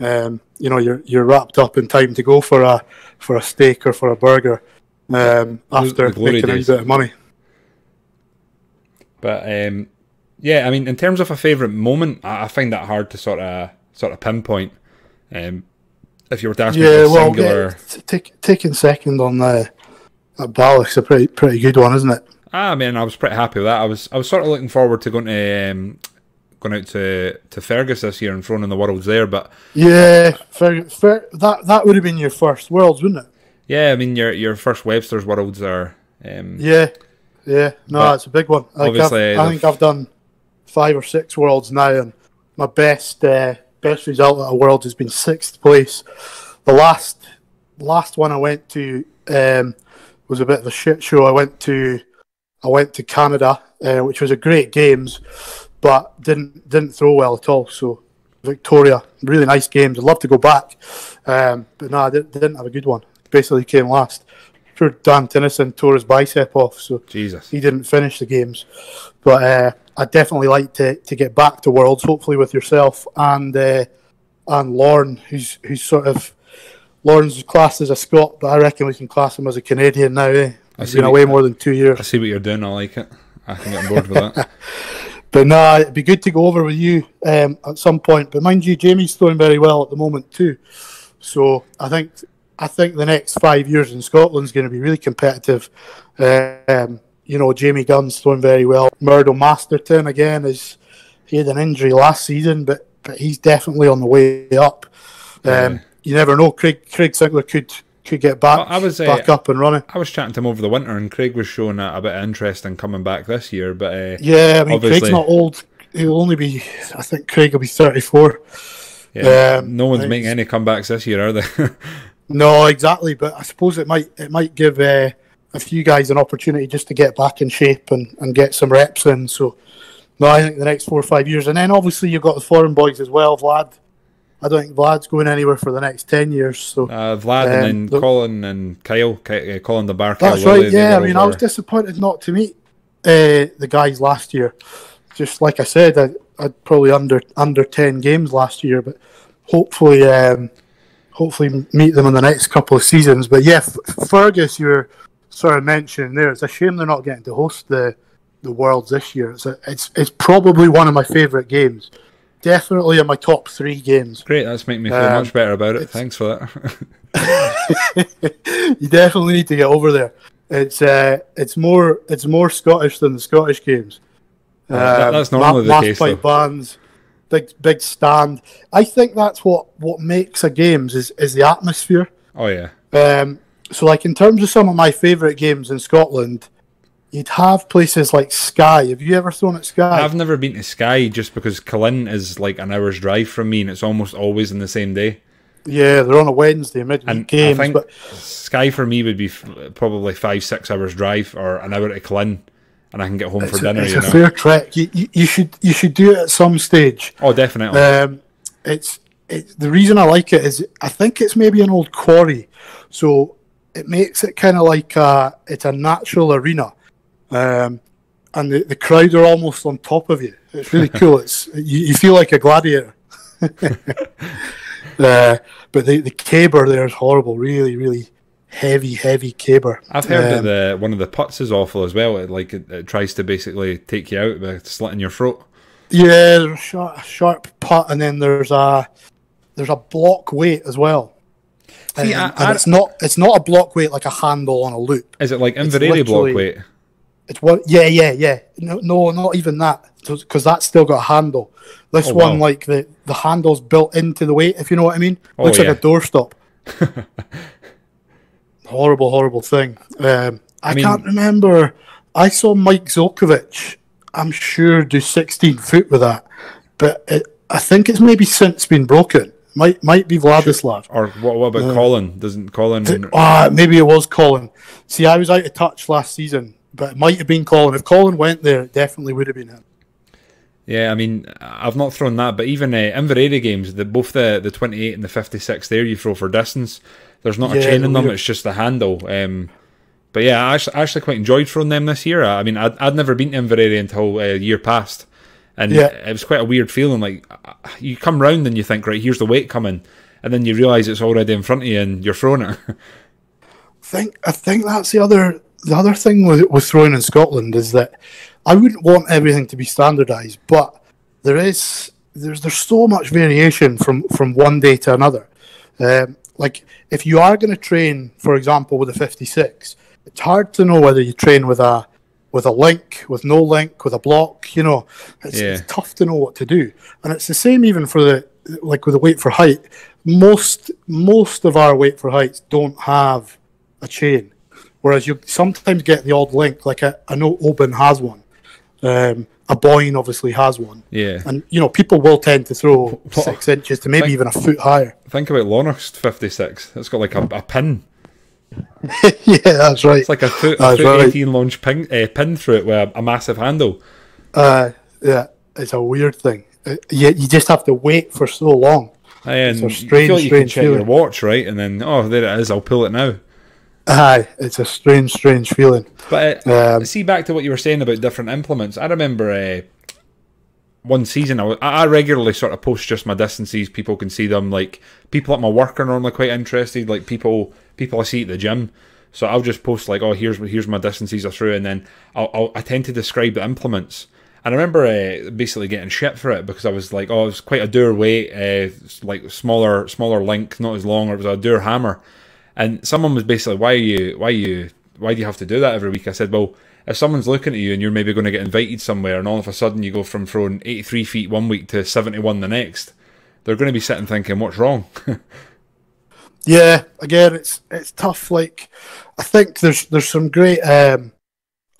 Um, you know, you're you're wrapped up in time to go for a for a steak or for a burger um, after making a bit of money. But um, yeah, I mean, in terms of a favourite moment, I, I, find that hard to sort of sort of pinpoint. Um, if you were to ask yeah, me a well, singular, yeah, take, taking second on the that Balloch's a pretty pretty good one, isn't it? Ah, I mean, I was pretty happy with that. I was I was sort of looking forward to going to um, going out to to Fergus this year and throwing in the worlds there, but yeah, Fer- Fer- that that would have been your first worlds, wouldn't it? Yeah, I mean your your first Webster's worlds are. Um, yeah, yeah, no, but it's a big one. I, obviously, i think I've done five or six worlds now, and my best uh, best result at a world has been sixth place. The last last one I went to um, was a bit of a shit show. I went to I went to Canada, uh, which was a great games, but didn't didn't throw well at all. So Victoria, really nice games. I'd love to go back, um, but no, I didn't, didn't have a good one. Basically, came last. Sure Dan Tennyson tore his bicep off, so Jesus. he didn't finish the games. But uh, I'd definitely like to, to get back to Worlds, hopefully with yourself and uh, and Lorne, who's who's sort of Lorne's classed as a Scot, but I reckon we can class him as a Canadian now. Eh? He's see been away more than two years. I see what you're doing. I like it. I can get on board with that. *laughs* *laughs* But no, it'd be good to go over with you um, at some point. But mind you, Jamie's throwing very well at the moment too. So I think I think the next five years in Scotland's going to be really competitive. Um, you know, Jamie Gunn's throwing very well. Murdo Masterton again is he had an injury last season, but but he's definitely on the way up. Um, Yeah. You never know. Craig Craig Sinclair could could get back I was, uh, back up and running. I was chatting to him over the winter, and Craig was showing a, a bit of interest in coming back this year. But uh, Yeah, I mean Obviously. Craig's not old. He'll only be. I think Craig will be thirty four. yeah, Um, no one's making any comebacks this year, are they? *laughs* No, exactly. But I suppose it might it might give uh, a few guys an opportunity just to get back in shape and, and get some reps in. So, no, I think the next four or five years, and then obviously you've got the foreign boys as well. Vlad, I don't think Vlad's going anywhere for the next ten years. So uh, Vlad Um, and then Colin and Kyle, uh, Colin the Bar. That's right. they Yeah, I mean, I was disappointed not to meet uh, the guys last year. Just like I said, I, I'd probably under under ten games last year, but hopefully, um, hopefully meet them in the next couple of seasons. But yeah, F- Fergus, you were sort of mentioning there. It's a shame they're not getting to host the the Worlds this year. It's a, it's it's probably one of my favourite games. Definitely in my top three games. Great, that's making me feel Um, much better about it. Thanks for that. *laughs* you definitely need to get over there. It's uh, it's more it's more Scottish than the Scottish games. Uh, that- that's Um, normally the mass case, though. bands, big big stand. I think that's what what makes a games is is the atmosphere. oh yeah, Um, so like in terms of some of my favourite games in Scotland, you'd have places like Skye. Have you ever thrown at Skye? I've never been to Skye just because Cullen is like an hour's drive from me, and it's almost always in the same day. Yeah, they're on a Wednesday midweek And games, I think but Skye for me would be f- probably five, six hours drive or an hour to Cullen, and I can get home for it's, a, dinner. it's You a know. fair trek. You, you, you should you should do it at some stage. Oh, definitely. Um, it's it, the reason I like it is I think it's maybe an old quarry, so it makes it kind of like a, it's a natural arena, um, and the, the crowd are almost on top of you. It's really *laughs* cool. It's you, you feel like a gladiator. *laughs* *laughs* uh, but the the caber there is horrible. Really, really heavy, heavy caber. I've heard that Um, the one of the putts is awful as well. It, like it, it tries to basically take you out by slitting your throat. Yeah, there's a sharp, sharp putt, and then there's a there's a block weight as well. See, Um, I- and it's not it's not a block weight like a handle on a loop. Is it like Inveraray block weight? It's what? Yeah, yeah, yeah. No, no, not even that, because that's still got a handle. This Oh, one, wow. like the the handle's built into the weight, if you know what I mean. Oh, Looks yeah. like a doorstop. *laughs* horrible, horrible thing. Um, I, mean- can't remember. I saw Mike Zokovic. I'm sure do 16 foot with that, but it, I think it's maybe since been broken. Might might be Vladislav. Or what, what about Colin? Doesn't Colin? Ah, maybe it was Colin. See, I was out of touch last season, but it might have been Colin. If Colin went there, it definitely would have been him. Yeah, I mean, I've not thrown that, but even uh, Inveraray games, the, both the, the 28 and the 56 there, you throw for distance. There's not a chain in them, it's just the handle. Um, but yeah, I actually, I actually quite enjoyed throwing them this year. I mean, I'd, I'd never been to Inveraray until uh, a year past. And Yeah. it was quite a weird feeling. Like, uh, you come round and you think, right, here's the weight coming. And then you realise it's already in front of you and you're throwing it. *laughs* think I think that's the other the other thing with, with throwing in Scotland is that I wouldn't want everything to be standardised, but there is there's there's so much variation from from one day to another. Um, like if you are going to train, for example, with a 56, it's hard to know whether you train with a with a link, with no link, with a block. You know, it's, Yeah. it's tough to know what to do, and it's the same even for the like with the weight for height. Most most of our weight for heights don't have a chain, whereas you sometimes get the odd link. Like I, I know Oban has one, um, Aboyne obviously has one, yeah. and you know people will tend to throw six inches to maybe even a foot higher. Think about Lonhurst 56. It's got like a, a pin. *laughs* yeah, that's right. It's like a foot, a foot right. 18 launch pin, uh, pin through it with a, a massive handle. Uh, yeah, it's a weird thing. Uh, you, you just have to wait for so long. And a you feel like you can strange check your watch, right? And then, oh, there it is. I'll pull it now. Aye, it's a strange, strange feeling. But uh, um, see, back to what you were saying about different implements. I remember uh, one season I, I regularly sort of post just my distances. People can see them. Like people at my work are normally quite interested. Like people people I see at the gym. So I'll just post like, oh, here's here's my distances are through, and then I'll, I'll i tend to describe the implements. And I remember uh, basically getting shit for it because I was like, oh, it was quite a Dürr weight, uh, like smaller smaller link, not as long. Or it was a Dürr hammer, and someone was basically, why are you why are you why do you have to do that every week? I said, well, if someone's looking at you and you're maybe going to get invited somewhere, and all of a sudden you go from throwing 83 feet one week to 71 the next, they're going to be sitting thinking, what's wrong? *laughs* Yeah, again, it's it's tough. Like, I think there's there's some great um,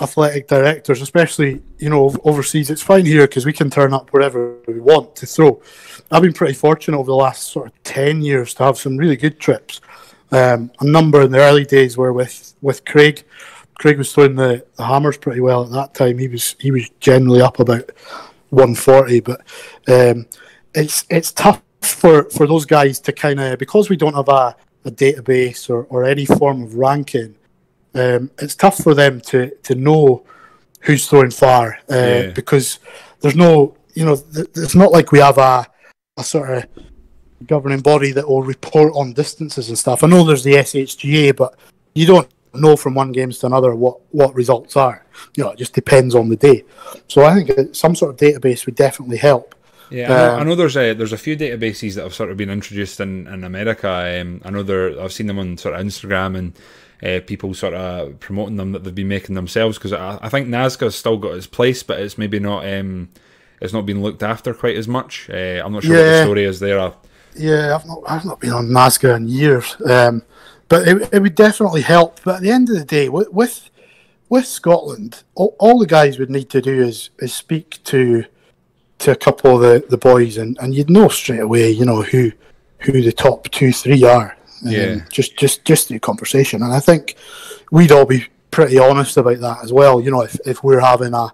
athletic directors, especially you know overseas. It's fine here because we can turn up wherever we want to throw. I've been pretty fortunate over the last sort of ten years to have some really good trips. Um, a number in the early days were with with Craig. Craig was throwing the, the hammers pretty well at that time. He was he was generally up about 140, but um, it's it's tough for for those guys to kind of because we don't have a, a database or, or any form of ranking, um, it's tough for them to to know who's throwing far uh, yeah. because there's no you know th- it's not like we have a a sort of governing body that will report on distances and stuff. I know there's the SHGA, but you don't know from one games to another what what results are. You know, it just depends on the day. So I think some sort of database would definitely help. Yeah, I know, um, I know, there's a there's a few databases that have sort of been introduced in in America. Um, I know there I've seen them on sort of Instagram and uh, people sort of promoting them that they've been making themselves because I, I, think NASGA's still got its place, but it's maybe not um, it's not been looked after quite as much. Uh, I'm not sure yeah. what the story is there. Yeah, I've not I've not been on NASGA in years, um, but it, it would definitely help. But at the end of the day, with with, with Scotland, all, all the guys would need to do is is speak to to a couple of the, the boys, and, and you'd know straight away, you know, who who the top two, three are. Um, yeah. Just just just the conversation, and I think we'd all be pretty honest about that as well. You know, if, if we're having a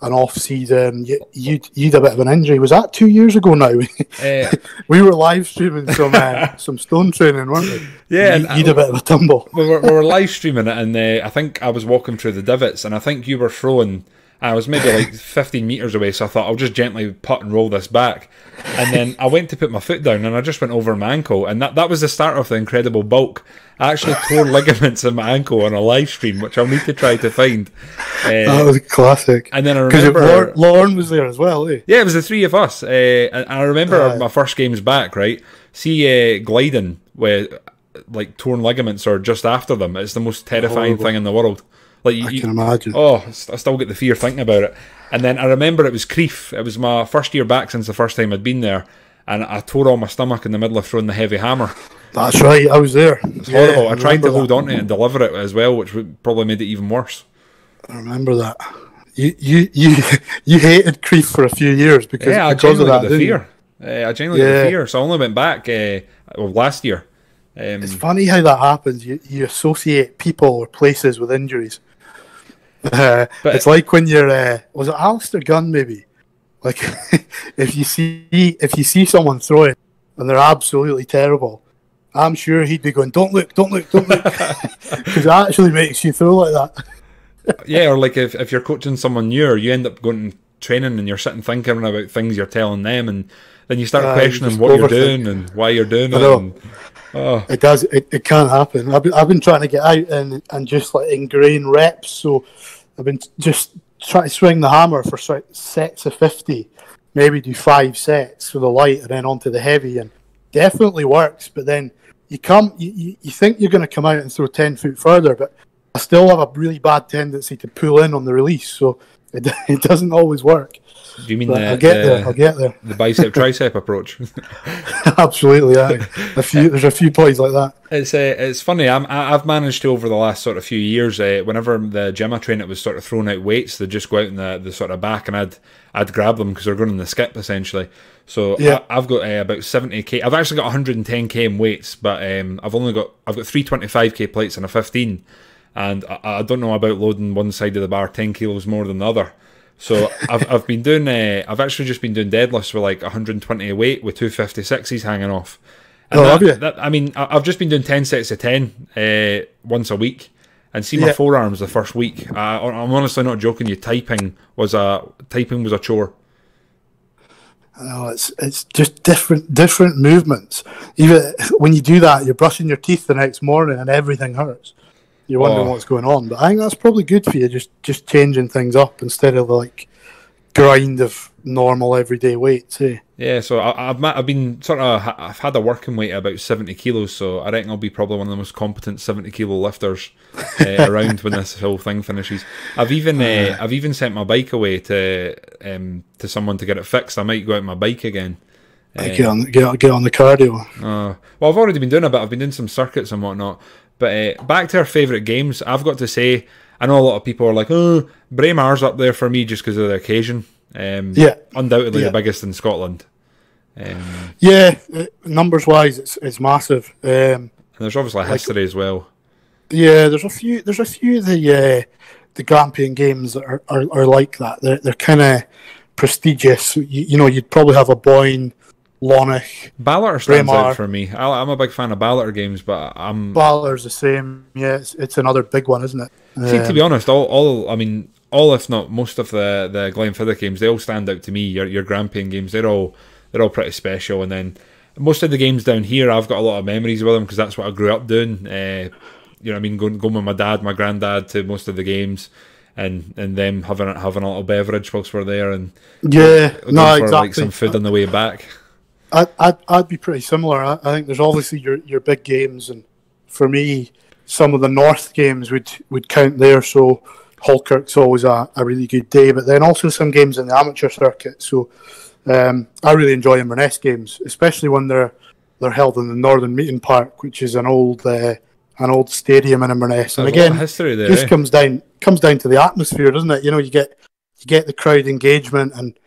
an off season, you, you'd you'd a bit of an injury. Was that two years ago now? Uh, *laughs* we were live streaming some uh, *laughs* some stone training, weren't we? Yeah, you, you'd a bit of a tumble. We were, we were live streaming it, and uh, I think I was walking through the divots, and I think you were throwing I was maybe like *laughs* 15 metres away, so I thought I'll just gently putt and roll this back. And then I went to put my foot down and I just went over my ankle. And that, that was the start of the incredible bulk. I actually tore *laughs* ligaments in my ankle on a live stream, which I'll need to try to find. Uh, that was classic. And then I remember. Lorne was there as well, eh? Yeah, it was the three of us. Uh, and I remember uh, my first games back, right? See uh, gliding with like torn ligaments or just after them. It's the most terrifying horrible. thing in the world. Like you, I can imagine. Oh, I still get the fear thinking about it. And then I remember it was Crieff. It was my first year back since the first time I'd been there, and I tore all my stomach in the middle of throwing the heavy hammer. That's right. I was there. It's yeah, horrible. I, I tried to hold on to it and deliver it as well, which probably made it even worse. I remember that. You you you *laughs* you hated Crieff for a few years because yeah, because I of that. The fear. Uh, I genuinely yeah. the fear. So I only went back uh, well, last year. Um, it's funny how that happens. You you associate people or places with injuries. Uh, *laughs* but it's like when you're uh, was it Alistair Gunn maybe? Like *laughs* if you see if you see someone throwing and they're absolutely terrible, I'm sure he'd be going, "Don't look, don't look, don't look," *laughs* because it actually makes you throw like that. yeah, or like if, if you're coaching someone new, you end up going training and you're sitting thinking about things you're telling them, and then you start uh, questioning you what you're doing and why you're doing it. And, oh. It does. It, it can't happen. I've been, I've been trying to get out and and just like ingrain reps. So I've been just trying to swing the hammer for sets of fifty. Maybe do five sets for the light and then onto the heavy, and definitely works. But then you come, you, you think you're going to come out and throw ten foot further, but I still have a really bad tendency to pull in on the release. So *laughs* it, it doesn't always work. Do you mean the, I'll get the, there? I'll get there. The bicep tricep approach. *laughs* Absolutely, yeah. A few, there's a few plays like that. It's uh, it's funny. I'm, I've managed to over the last sort of few years. Uh, whenever the gym I train, it was sort of throwing out weights. They just go out in the, the sort of back, and I'd I'd grab them because they're going in the skip essentially. So yeah. I, have got uh, about 70k. I've actually got 110k in weights, but um, I've only got I've got 325k plates and a 15 and I, I, don't know about loading one side of the bar 10 kilos more than the other. So I've I've been doing uh, I've actually just been doing deadlifts with like 120 weight with 256s hanging off, And Oh, that- have you? that- I mean, I've just been doing ten sets of ten uh, once a week, and see my Yeah. forearms the first week. I, I'm honestly not joking. You typing was a typing was a chore. No, it's it's just different different movements. Even when you do that, you're brushing your teeth the next morning and everything hurts. You're wondering Oh. what's going on. But I think that's probably good for you, just just changing things up instead of like grind of normal everyday weights. Eh? Yeah, so I, I've I've been sort of I've had a working weight of about seventy kilos, so I reckon I'll be probably one of the most competent seventy kilo lifters uh, *laughs* around when this whole thing finishes. I've even uh, I've even sent my bike away to um, to someone to get it fixed. I might go out my bike again. Like, get on get on, get on the cardio. Uh, well, I've already been doing a bit. I've been doing some circuits and whatnot. But uh, back to our favourite games, I've got to say, I know a lot of people are like, oh, Braemar's up there for me just because of the occasion. Um, Yeah. Undoubtedly Yeah. the biggest in Scotland. Um, Yeah, uh, numbers wise, it's it's massive. Um, there's obviously history as well. Yeah, there's a few. There's a few of the uh, the Grampian games that are, are, are like that. They're they're kind of prestigious. You, you know, you'd probably have Aboyne, Lonach, Ballater stands Braemar. out for me. I, I'm a big fan of Ballater games, but I'm. Baller's the same. Yeah, it's, it's another big one, isn't it? See, to Um, be honest, all, all I mean, all if not most of the the Glenfiddich games, they all stand out to me. Your your Grampian games, they're all they're all pretty special. And then most of the games down here, I've got a lot of memories with them because that's what I grew up doing. Uh, you know, what I mean, going going with my dad, my granddad to most of the games, and and them having a- having a little beverage whilst we're there, and yeah, no, for exactly. like some food on the way back. I'd, I'd, I'd be pretty similar. I, I think there's obviously your, your big games, and for me, some of the North games would, would count there. So Halkirk's always a, a really good day, but then also some games in the amateur circuit. So um, I really enjoy Inverness games, especially when they're they're held in the Northern Meeting Park, which is an old uh, an old stadium in Inverness. And There's a lot again, history there. just eh? comes down comes down to the atmosphere, doesn't it? You know, you get you get the crowd engagement, and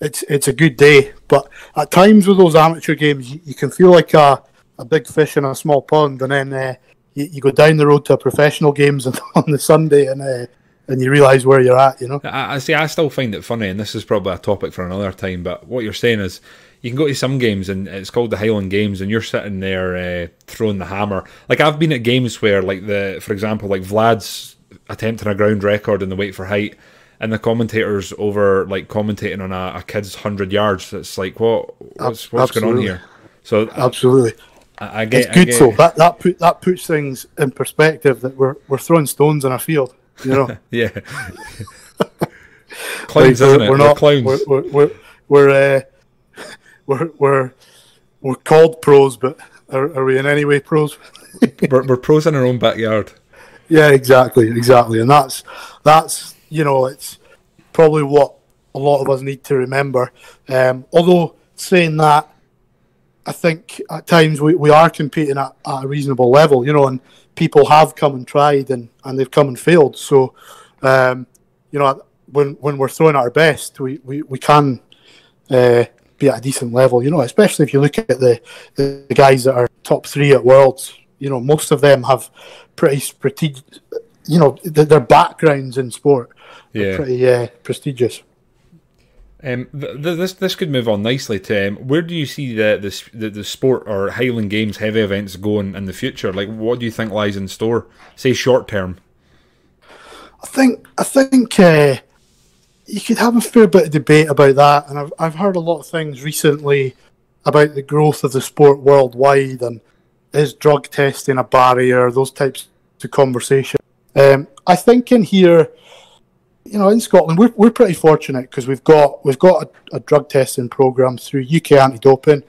it's it's a good day. But at times with those amateur games, you, you can feel like a, a big fish in a small pond, and then uh, you, you go down the road to professional games *laughs* on the Sunday, and uh, and you realise where you're at. You know, I, I see. I still find it funny, and this is probably a topic for another time. But what you're saying is, you can go to some games, and it's called the Highland Games, and you're sitting there uh, throwing the hammer. Like I've been at games where, like the, for example, like Vlad's attempting a ground record in the weight for height, and the commentators over like commentating on a, a kid's hundred yards. It's like what what's what's going on here? So absolutely, I, I get. it's good. get- So that that put that puts things in perspective that we're we're throwing stones in a field. You know. *laughs* yeah. *laughs* clowns, Like, isn't it? We're We're not. clowns. We're we're we're we're, uh, *laughs* we're, we're, we're called pros, but are, are we in any way pros? we're, we're pros in our own backyard. Yeah, exactly, exactly, and that's that's you know it's probably what a lot of us need to remember. Um, although saying that, I think at times we, we are competing at, at a reasonable level, you know, and people have come and tried and, and they've come and failed. So, um, you know, when when we're throwing our best, we, we, we can uh, be at a decent level, you know, especially if you look at the, the, the guys that are top three at Worlds, you know, most of them have pretty strategic, you know, th- their backgrounds in sport Yeah. pretty uh, prestigious. Um, th- th- this this could move on nicely to um, where do you see the, the the sport or Highland Games heavy events going in the future? Like, what do you think lies in store? Say short term. I think I think uh, you could have a fair bit of debate about that, and I've I've heard a lot of things recently about the growth of the sport worldwide and is drug testing a barrier? Those types of conversation. Um, I think in here, you know, in Scotland, we're we're pretty fortunate because we've got we've got a, a drug testing program through UK Anti-Doping,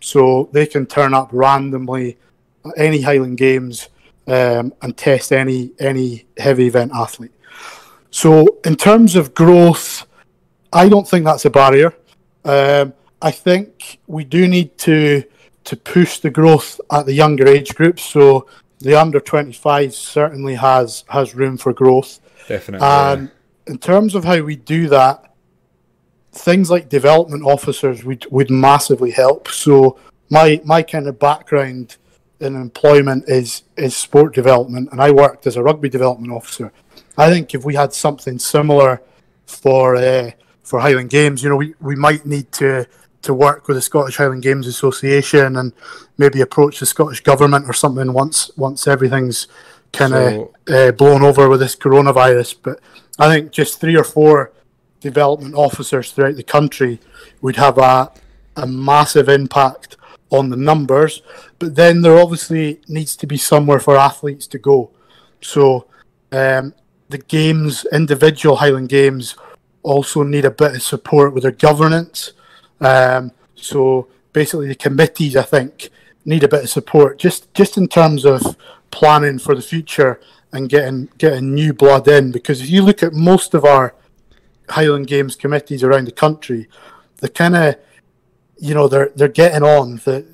so they can turn up randomly at any Highland Games um, and test any any heavy event athlete. So in terms of growth, I don't think that's a barrier. Um, I think we do need to to push the growth at the younger age groups. So the under 25 certainly has has room for growth. Definitely. And in terms of how we do that, things like development officers would, would massively help. So my my kind of background in employment is is sport development, and I worked as a rugby development officer. I think if we had something similar for uh, for Highland Games, you know, we, we might need to to work with the Scottish Highland Games Association and maybe approach the Scottish government or something once once everything's kind of so, uh, blown over with this coronavirus. But I think just three or four development officers throughout the country would have a a massive impact on the numbers. But then there obviously needs to be somewhere for athletes to go. So um, the games, individual Highland Games, also need a bit of support with their governance. Um, so basically, the committees, I think, need a bit of support just just in terms of planning for the future and getting getting new blood in. Because if you look at most of our Highland Games committees around the country, the kind of you know they're they're getting on. The,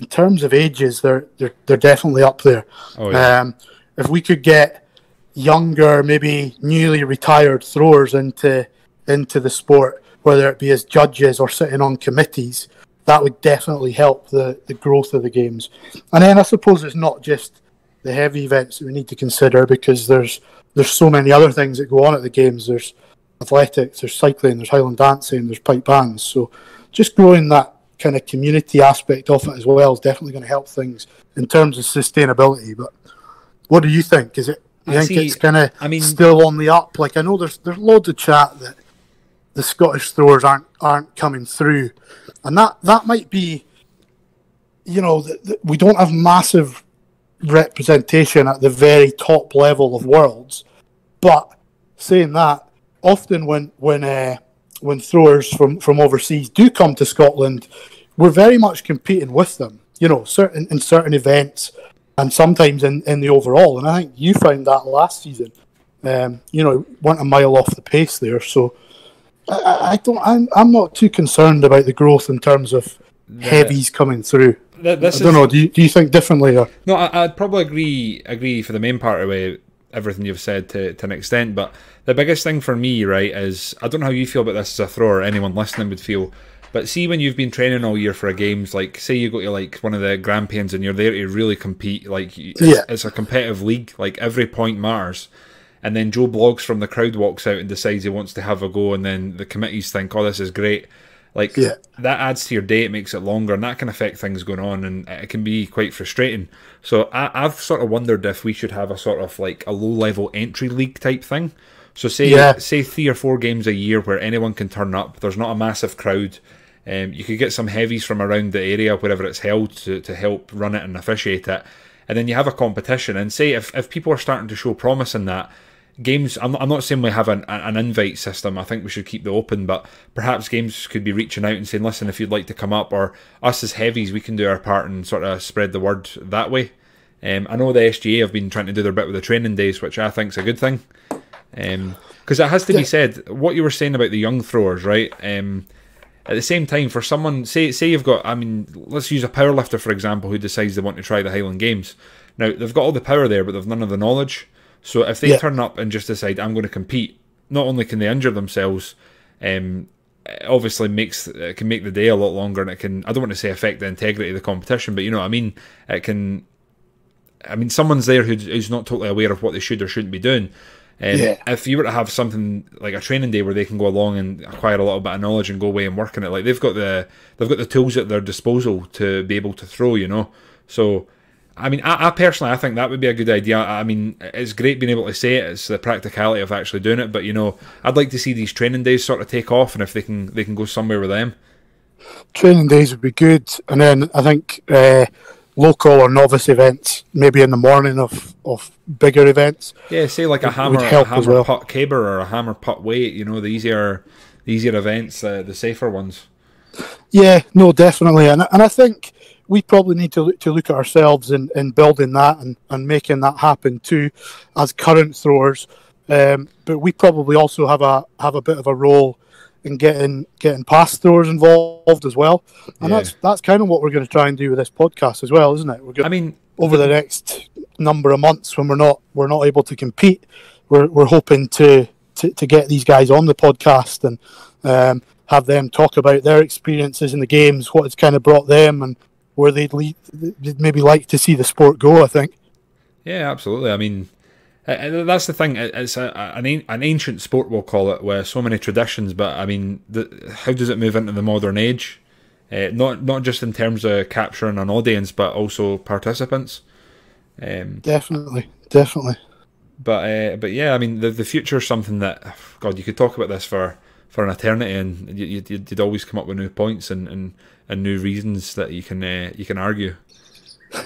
in terms of ages, they're they're they're definitely up there. Oh, yeah. um, if we could get younger, maybe newly retired throwers into into the sport, whether it be as judges or sitting on committees, that would definitely help the, the growth of the games. And then I suppose it's not just the heavy events that we need to consider because there's there's so many other things that go on at the games. There's athletics, there's cycling, there's Highland dancing, there's pipe bands. So just growing that kind of community aspect of it as well is definitely going to help things in terms of sustainability. But what do you think? Is it you I think see, it's kind of I mean, still on the up? Like I know there's there's loads of chat that the Scottish throwers aren't aren't coming through, and that that might be, you know, we don't have massive representation at the very top level of worlds, but saying that, often when when uh, when throwers from from overseas do come to Scotland, we're very much competing with them. You know, certain in certain events, and sometimes in in the overall. And I think you found that last season. Um, you know, went a mile off the pace there, so I, I don't. I'm, I'm not too concerned about the growth in terms of heavies coming through. I don't is, know. Do you, do you think differently? Or? No, I, would probably agree agree for the main part of everything you've said to, to an extent. But the biggest thing for me, right, is I don't know how you feel about this as a thrower. Anyone listening would feel. But see, when you've been training all year for a games, like say you go to like one of the Grampians and you're there to really compete, like it's, yeah. it's a competitive league. Like every point matters and then Joe Blogs from the crowd walks out and decides he wants to have a go, and then the committees think, "Oh, this is great." Like yeah. that adds to your day, it makes it longer, and that can affect things going on, and it can be quite frustrating. So I, have sort of wondered if we should have a sort of like a low level entry league type thing. So say yeah. say three or four games a year where anyone can turn up. There's not a massive crowd. Um, you could get some heavies from around the area wherever it's held to, to help run it and officiate it, and then you have a competition. And say if, if people are starting to show promise in that, games I'm, I'm not saying we have an, an invite system i think we should keep the open but perhaps games could be reaching out and saying listen if you'd like to come up or us as heavies we can do our part and sort of spread the word that way. Um, i know the sga have been trying to do their bit with the training days which i think is a good thing. Because um, it has to be said what you were saying about the young throwers right? Um, at the same time for someone say say you've got i mean let's use a powerlifter for example who decides they want to try the highland games. Now they've got all the power there but they've none of the knowledge so if they yeah. turn up and just decide I'm going to compete, not only can they injure themselves, um, it obviously makes it can make the day a lot longer, and it can I don't want to say affect the integrity of the competition, but you know what I mean. It can. I mean, someone's there who's, who's not totally aware of what they should or shouldn't be doing. Um, yeah. If you were to have something like a training day where they can go along and acquire a little bit of knowledge and go away and work on it, like they've got the they've got the tools at their disposal to be able to throw, you know. So I mean, I, I, personally, I think that would be a good idea. I mean, it's great being able to say it. It's the practicality of actually doing it. But you know, I'd like to see these training days sort of take off, and if they can, they can go somewhere with them. Training days would be good, and then I think uh, local or novice events, maybe in the morning of, of bigger events. Yeah, say like a hammer, a hammer well. putt caber or a hammer putt weight. You know, the easier, the easier events, uh, the safer ones. Yeah, no, definitely, and and I think we probably need to look, to look at ourselves in, in building that and, and making that happen too, as current throwers. Um, but we probably also have a have a bit of a role in getting getting past throwers involved as well, and yeah. that's that's kind of what we're going to try and do with this podcast as well, isn't it? We're going, I mean, over the next number of months when we're not we're not able to compete, we're we're hoping to to, to get these guys on the podcast and um, have them talk about their experiences in the games, what it's kind of brought them, and where they'd, lead, they'd maybe like to see the sport go. I think. Yeah, absolutely. I mean, that's the thing. It's a, an an ancient sport, we'll call it, with so many traditions. But I mean, the, how does it move into the modern age? uh, not not just in terms of capturing an audience, but also participants. Um, definitely, definitely. But uh, but yeah, I mean the the future is something that God you could talk about this for for an eternity, and you, would you'd always come up with new points and, and, and new reasons that you can uh, you can argue.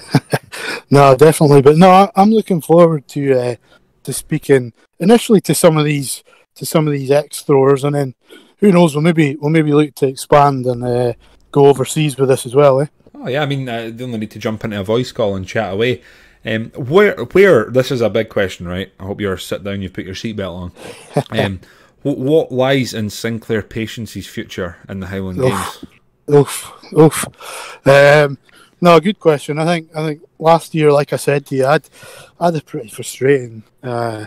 *laughs* no, definitely, but no, I'm looking forward to uh, to speaking initially to some of these to some of these ex throwers, and then who knows, we'll maybe we'll maybe look to expand and uh, go overseas with this as well. Eh? Oh yeah, I mean uh, they only need to jump into a voice call and chat away. Um, where where this is a big question, right? I hope you're sit down, you've put your seatbelt on. *laughs* Um, what, what lies in Sinclair Patience's future in the Highland oof, Games? Oof, oof. Um, no, good question. I think I think last year, like I said to you, I'd I had a pretty frustrating uh,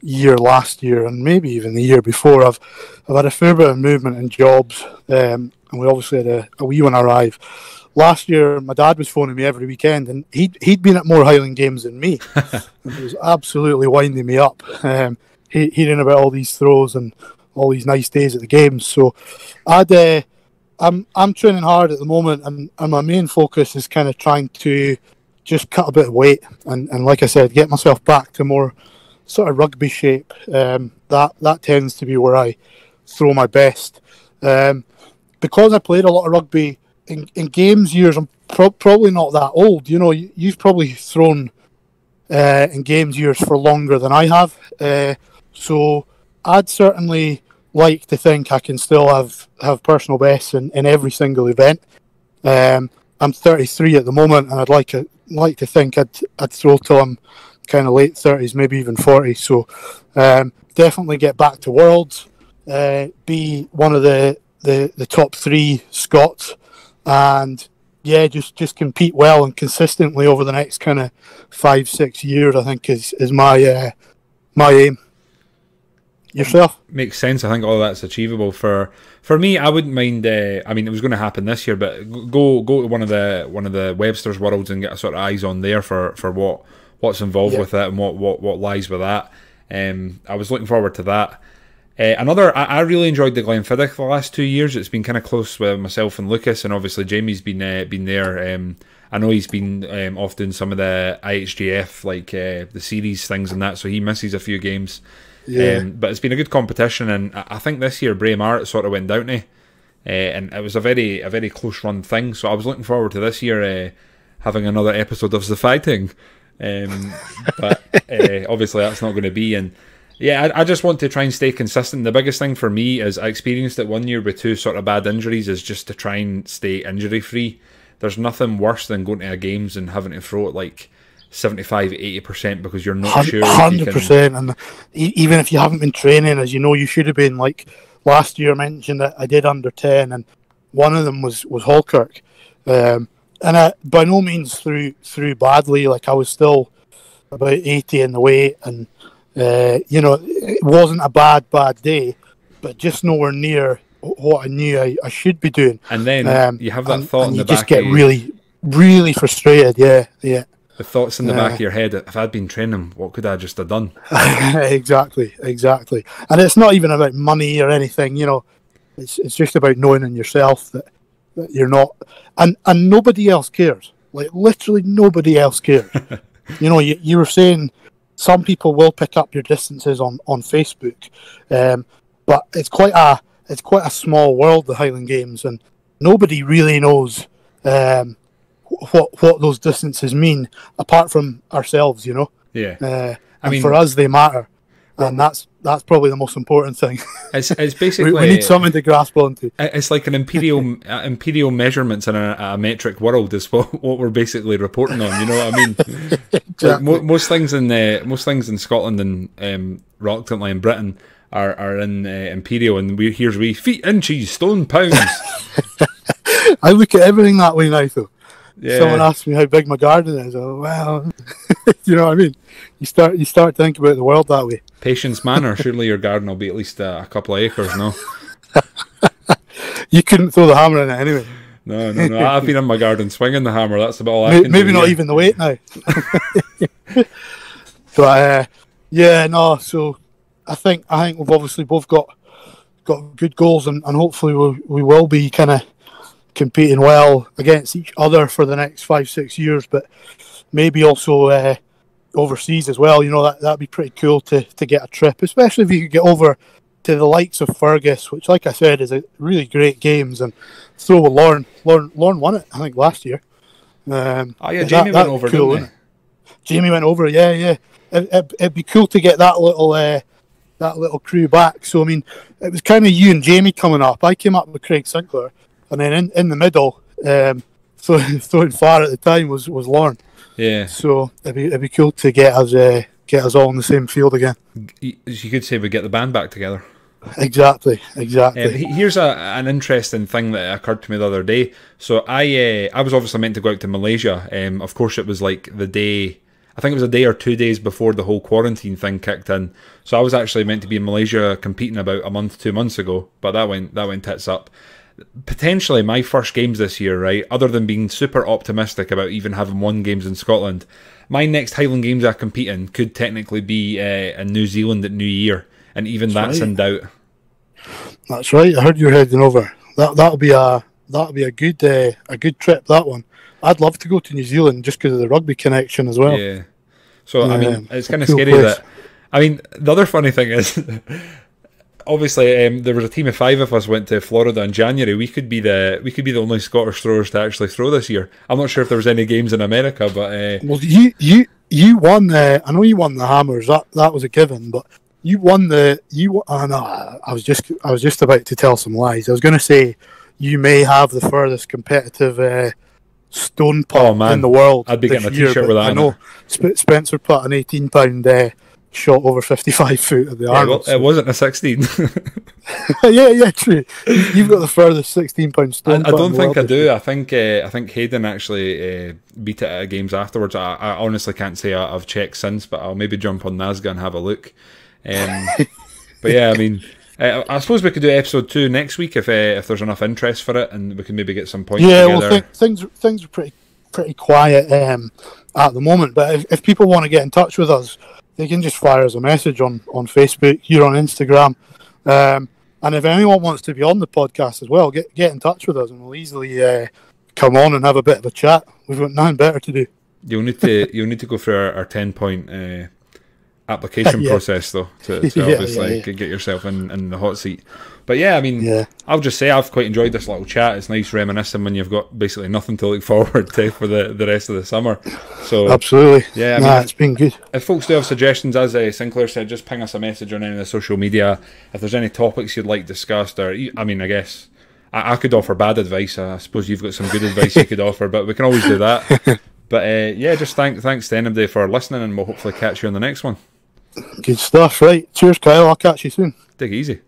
year last year, and maybe even the year before. I've I've had a fair bit of movement in jobs, um, and we obviously had a, a wee one arrive last year my dad was phoning me every weekend and he'd, he'd been at more Highland games than me. *laughs* it was absolutely winding me up. Um, hearing about all these throws and all these nice days at the games. So I'd, uh, I'm, I'm training hard at the moment and, and my main focus is kind of trying to just cut a bit of weight and, and like I said, get myself back to more sort of rugby shape. Um, that, that tends to be where I throw my best. Um, because I played a lot of rugby in, in games years, I'm pro- probably not that old. You know, you, have probably thrown uh, in games years for longer than I have. Uh, so I'd certainly like to think I can still have, have personal bests in, in every single event. Um, I'm 33 at the moment, and I'd like a, like to think I'd I'd throw till I'm kind of late 30s, maybe even 40. So um, definitely get back to worlds, uh, be one of the, the, the top three Scots and yeah, just just compete well and consistently over the next kind of five six years. I think is is my uh, my aim. Yourself makes sense. I think all that's achievable for for me. I wouldn't mind. Uh, I mean, it was going to happen this year, but go go to one of the one of the Webster's worlds and get a sort of eyes on there for for what what's involved yeah. with it and what what what lies with that. Um, I was looking forward to that. Uh, another, I, I, really enjoyed the Glenfiddich the last two years. It's been kind of close with myself and Lucas, and obviously Jamie's been uh, been there. Um, I know he's been um, off doing some of the IHGF, like uh, the series things and that, so he misses a few games. Yeah. Um, but it's been a good competition, and I think this year Braemar sort of went down to, uh, and it was a very a very close run thing. So I was looking forward to this year uh, having another episode of the fighting. Um, *laughs* but uh, obviously that's not going to be, and yeah, I, I, just want to try and stay consistent. The biggest thing for me is I experienced it one year with two sort of bad injuries is just to try and stay injury free. There's nothing worse than going to a games and having to throw it like 75 80% because you're not 100%, sure 100% and even if you haven't been training as you know you should have been like last year I mentioned that I did under 10 and one of them was was Halkirk um, and I, by no means through through badly like I was still about 80 in the weight and uh, you know, it wasn't a bad, bad day, but just nowhere near what I knew I, I should be doing. And then um, you have that and, thought and in the you just get really, really frustrated. Yeah, yeah. The thoughts in the uh, back of your head: if I'd been training, what could I just have done? *laughs* exactly, exactly. And it's not even about money or anything. You know, it's it's just about knowing in yourself that, that you're not, and and nobody else cares. Like literally nobody else cares. *laughs* you know, you, you were saying some people will pick up your distances on on Facebook, um, but it's quite a it's quite a small world, the Highland Games, and nobody really knows um, what what those distances mean apart from ourselves. You know. Yeah. Uh, I mean, for us, they matter and that's that's probably the most important thing. *laughs* It's, it's basically we, we, need something to grasp onto. It's like an imperial *laughs* uh, imperial measurements in a, a, metric world is what, what we're basically reporting on. You know what I mean? *laughs* exactly. mo- most things in uh, most things in Scotland and um, reluctantly in Britain are are in uh, imperial, and we here's we feet inches, stone pounds. I look at everything that way now, though. Yeah. Someone asks me how big my garden is. Oh well, *laughs* you know what I mean. You start you start to think about the world that way. Patience Manor. Surely your garden will be at least uh, a couple of acres, no? *laughs* you couldn't throw the hammer in it anyway. No, no, no. I've been in my garden swinging the hammer. That's about all I maybe, can Maybe not even the weight now. *laughs* but uh, yeah, no. So I think I think we've obviously both got got good goals, and, and hopefully we we will be kind of competing well against each other for the next five, six years, but maybe also uh, overseas as well. You know, that, that'd be pretty cool to, to get a trip, especially if you could get over to the likes of Fergus, which, like I said, is a really great games, and throw with Lorne. Lorne, Lorne won it, I think, last year. Um, oh, yeah, Jamie that, went over, cool, didn't Jamie went over, yeah, yeah. It, would be cool to get that little uh, that little crew back. So I mean, it was kind of you and Jamie coming up. I came up with Craig Sinclair, and then in, in the middle, um, *laughs* throwing, throwing far at the time was was Lorne. Yeah. So it'd be it'd be cool to get us uh, get us all in the same field again. You could say we get the band back together. Exactly, exactly. Um, here's a, an interesting thing that occurred to me the other day. So I uh, I was obviously meant to go out to Malaysia. Um, of course, it was like the day. I think it was a day or two days before the whole quarantine thing kicked in. So I was actually meant to be in Malaysia competing about a month, two months ago, but that went that went tits up. Potentially my first games this year, right? Other than being super optimistic about even having won games in Scotland, my next Highland Games I compete in could technically be uh, in New Zealand at New Year and even that's, that's right. in doubt. That's right. I heard you're heading over. That that'll be a that'll be a good uh, a good trip. That one. I'd love to go to New Zealand just because of the rugby connection as well. Yeah. So I mean, it's kind of cool scary place. that. I mean, the other funny thing is, *laughs* obviously, um, there was a team of five of us went to Florida in January. We could be the we could be the only Scottish throwers to actually throw this year. I'm not sure if there was any games in America, but uh, well, you you you won the. I know you won the hammers. That that was a given, but you won the you. Oh no, I was just I was just about to tell some lies. I was going to say you may have the furthest competitive uh, stone putt oh, in the world. I'd be getting a t-shirt with that. I know Sp- Spencer put an eighteen pound uh, shot over fifty-five foot at the yeah, Arnold. Well, it wasn't a sixteen. *laughs* *laughs* yeah, yeah, true. You've got the furthest sixteen pound stone. I, I don't think I do. I think uh, I think Hayden actually uh, beat it at games afterwards. I, I honestly can't say I, have checked since, but I'll maybe jump on NASGA and have a look. Um, *laughs* but yeah, I mean, uh, I suppose we could do episode two next week if uh, if there's enough interest for it, and we can maybe get some points. Yeah, together. well, th- things things are pretty pretty quiet um, at the moment. But if, if people want to get in touch with us, they can just fire us a message on on Facebook, here on Instagram. Um, and if anyone wants to be on the podcast as well, get get in touch with us, and we'll easily uh, come on and have a bit of a chat. We've got nothing better to do. You'll need to *laughs* you'll need to go through our, our ten point uh, *laughs* application yeah. process though to, to *laughs* yeah, obviously yeah, get yourself in, in the hot seat. But yeah, I mean, I'll just say I've quite enjoyed this little chat. It's nice reminiscing when you've got basically nothing to look *laughs* forward to for the, the rest of the summer. So absolutely, yeah, I nah, mean, it's been good. If folks do have suggestions, as uh, Sinclair said, just ping us a message on any of the social media. If there's any topics you'd like discussed, or I mean, I guess I, I could offer bad advice. I suppose you've got some good advice you could *laughs* offer, but we can always do that. But uh, yeah, just thank thanks to anybody for listening, and we'll hopefully catch you on the next one. Good stuff, right? Cheers, Kyle. I'll catch you soon. Take it easy.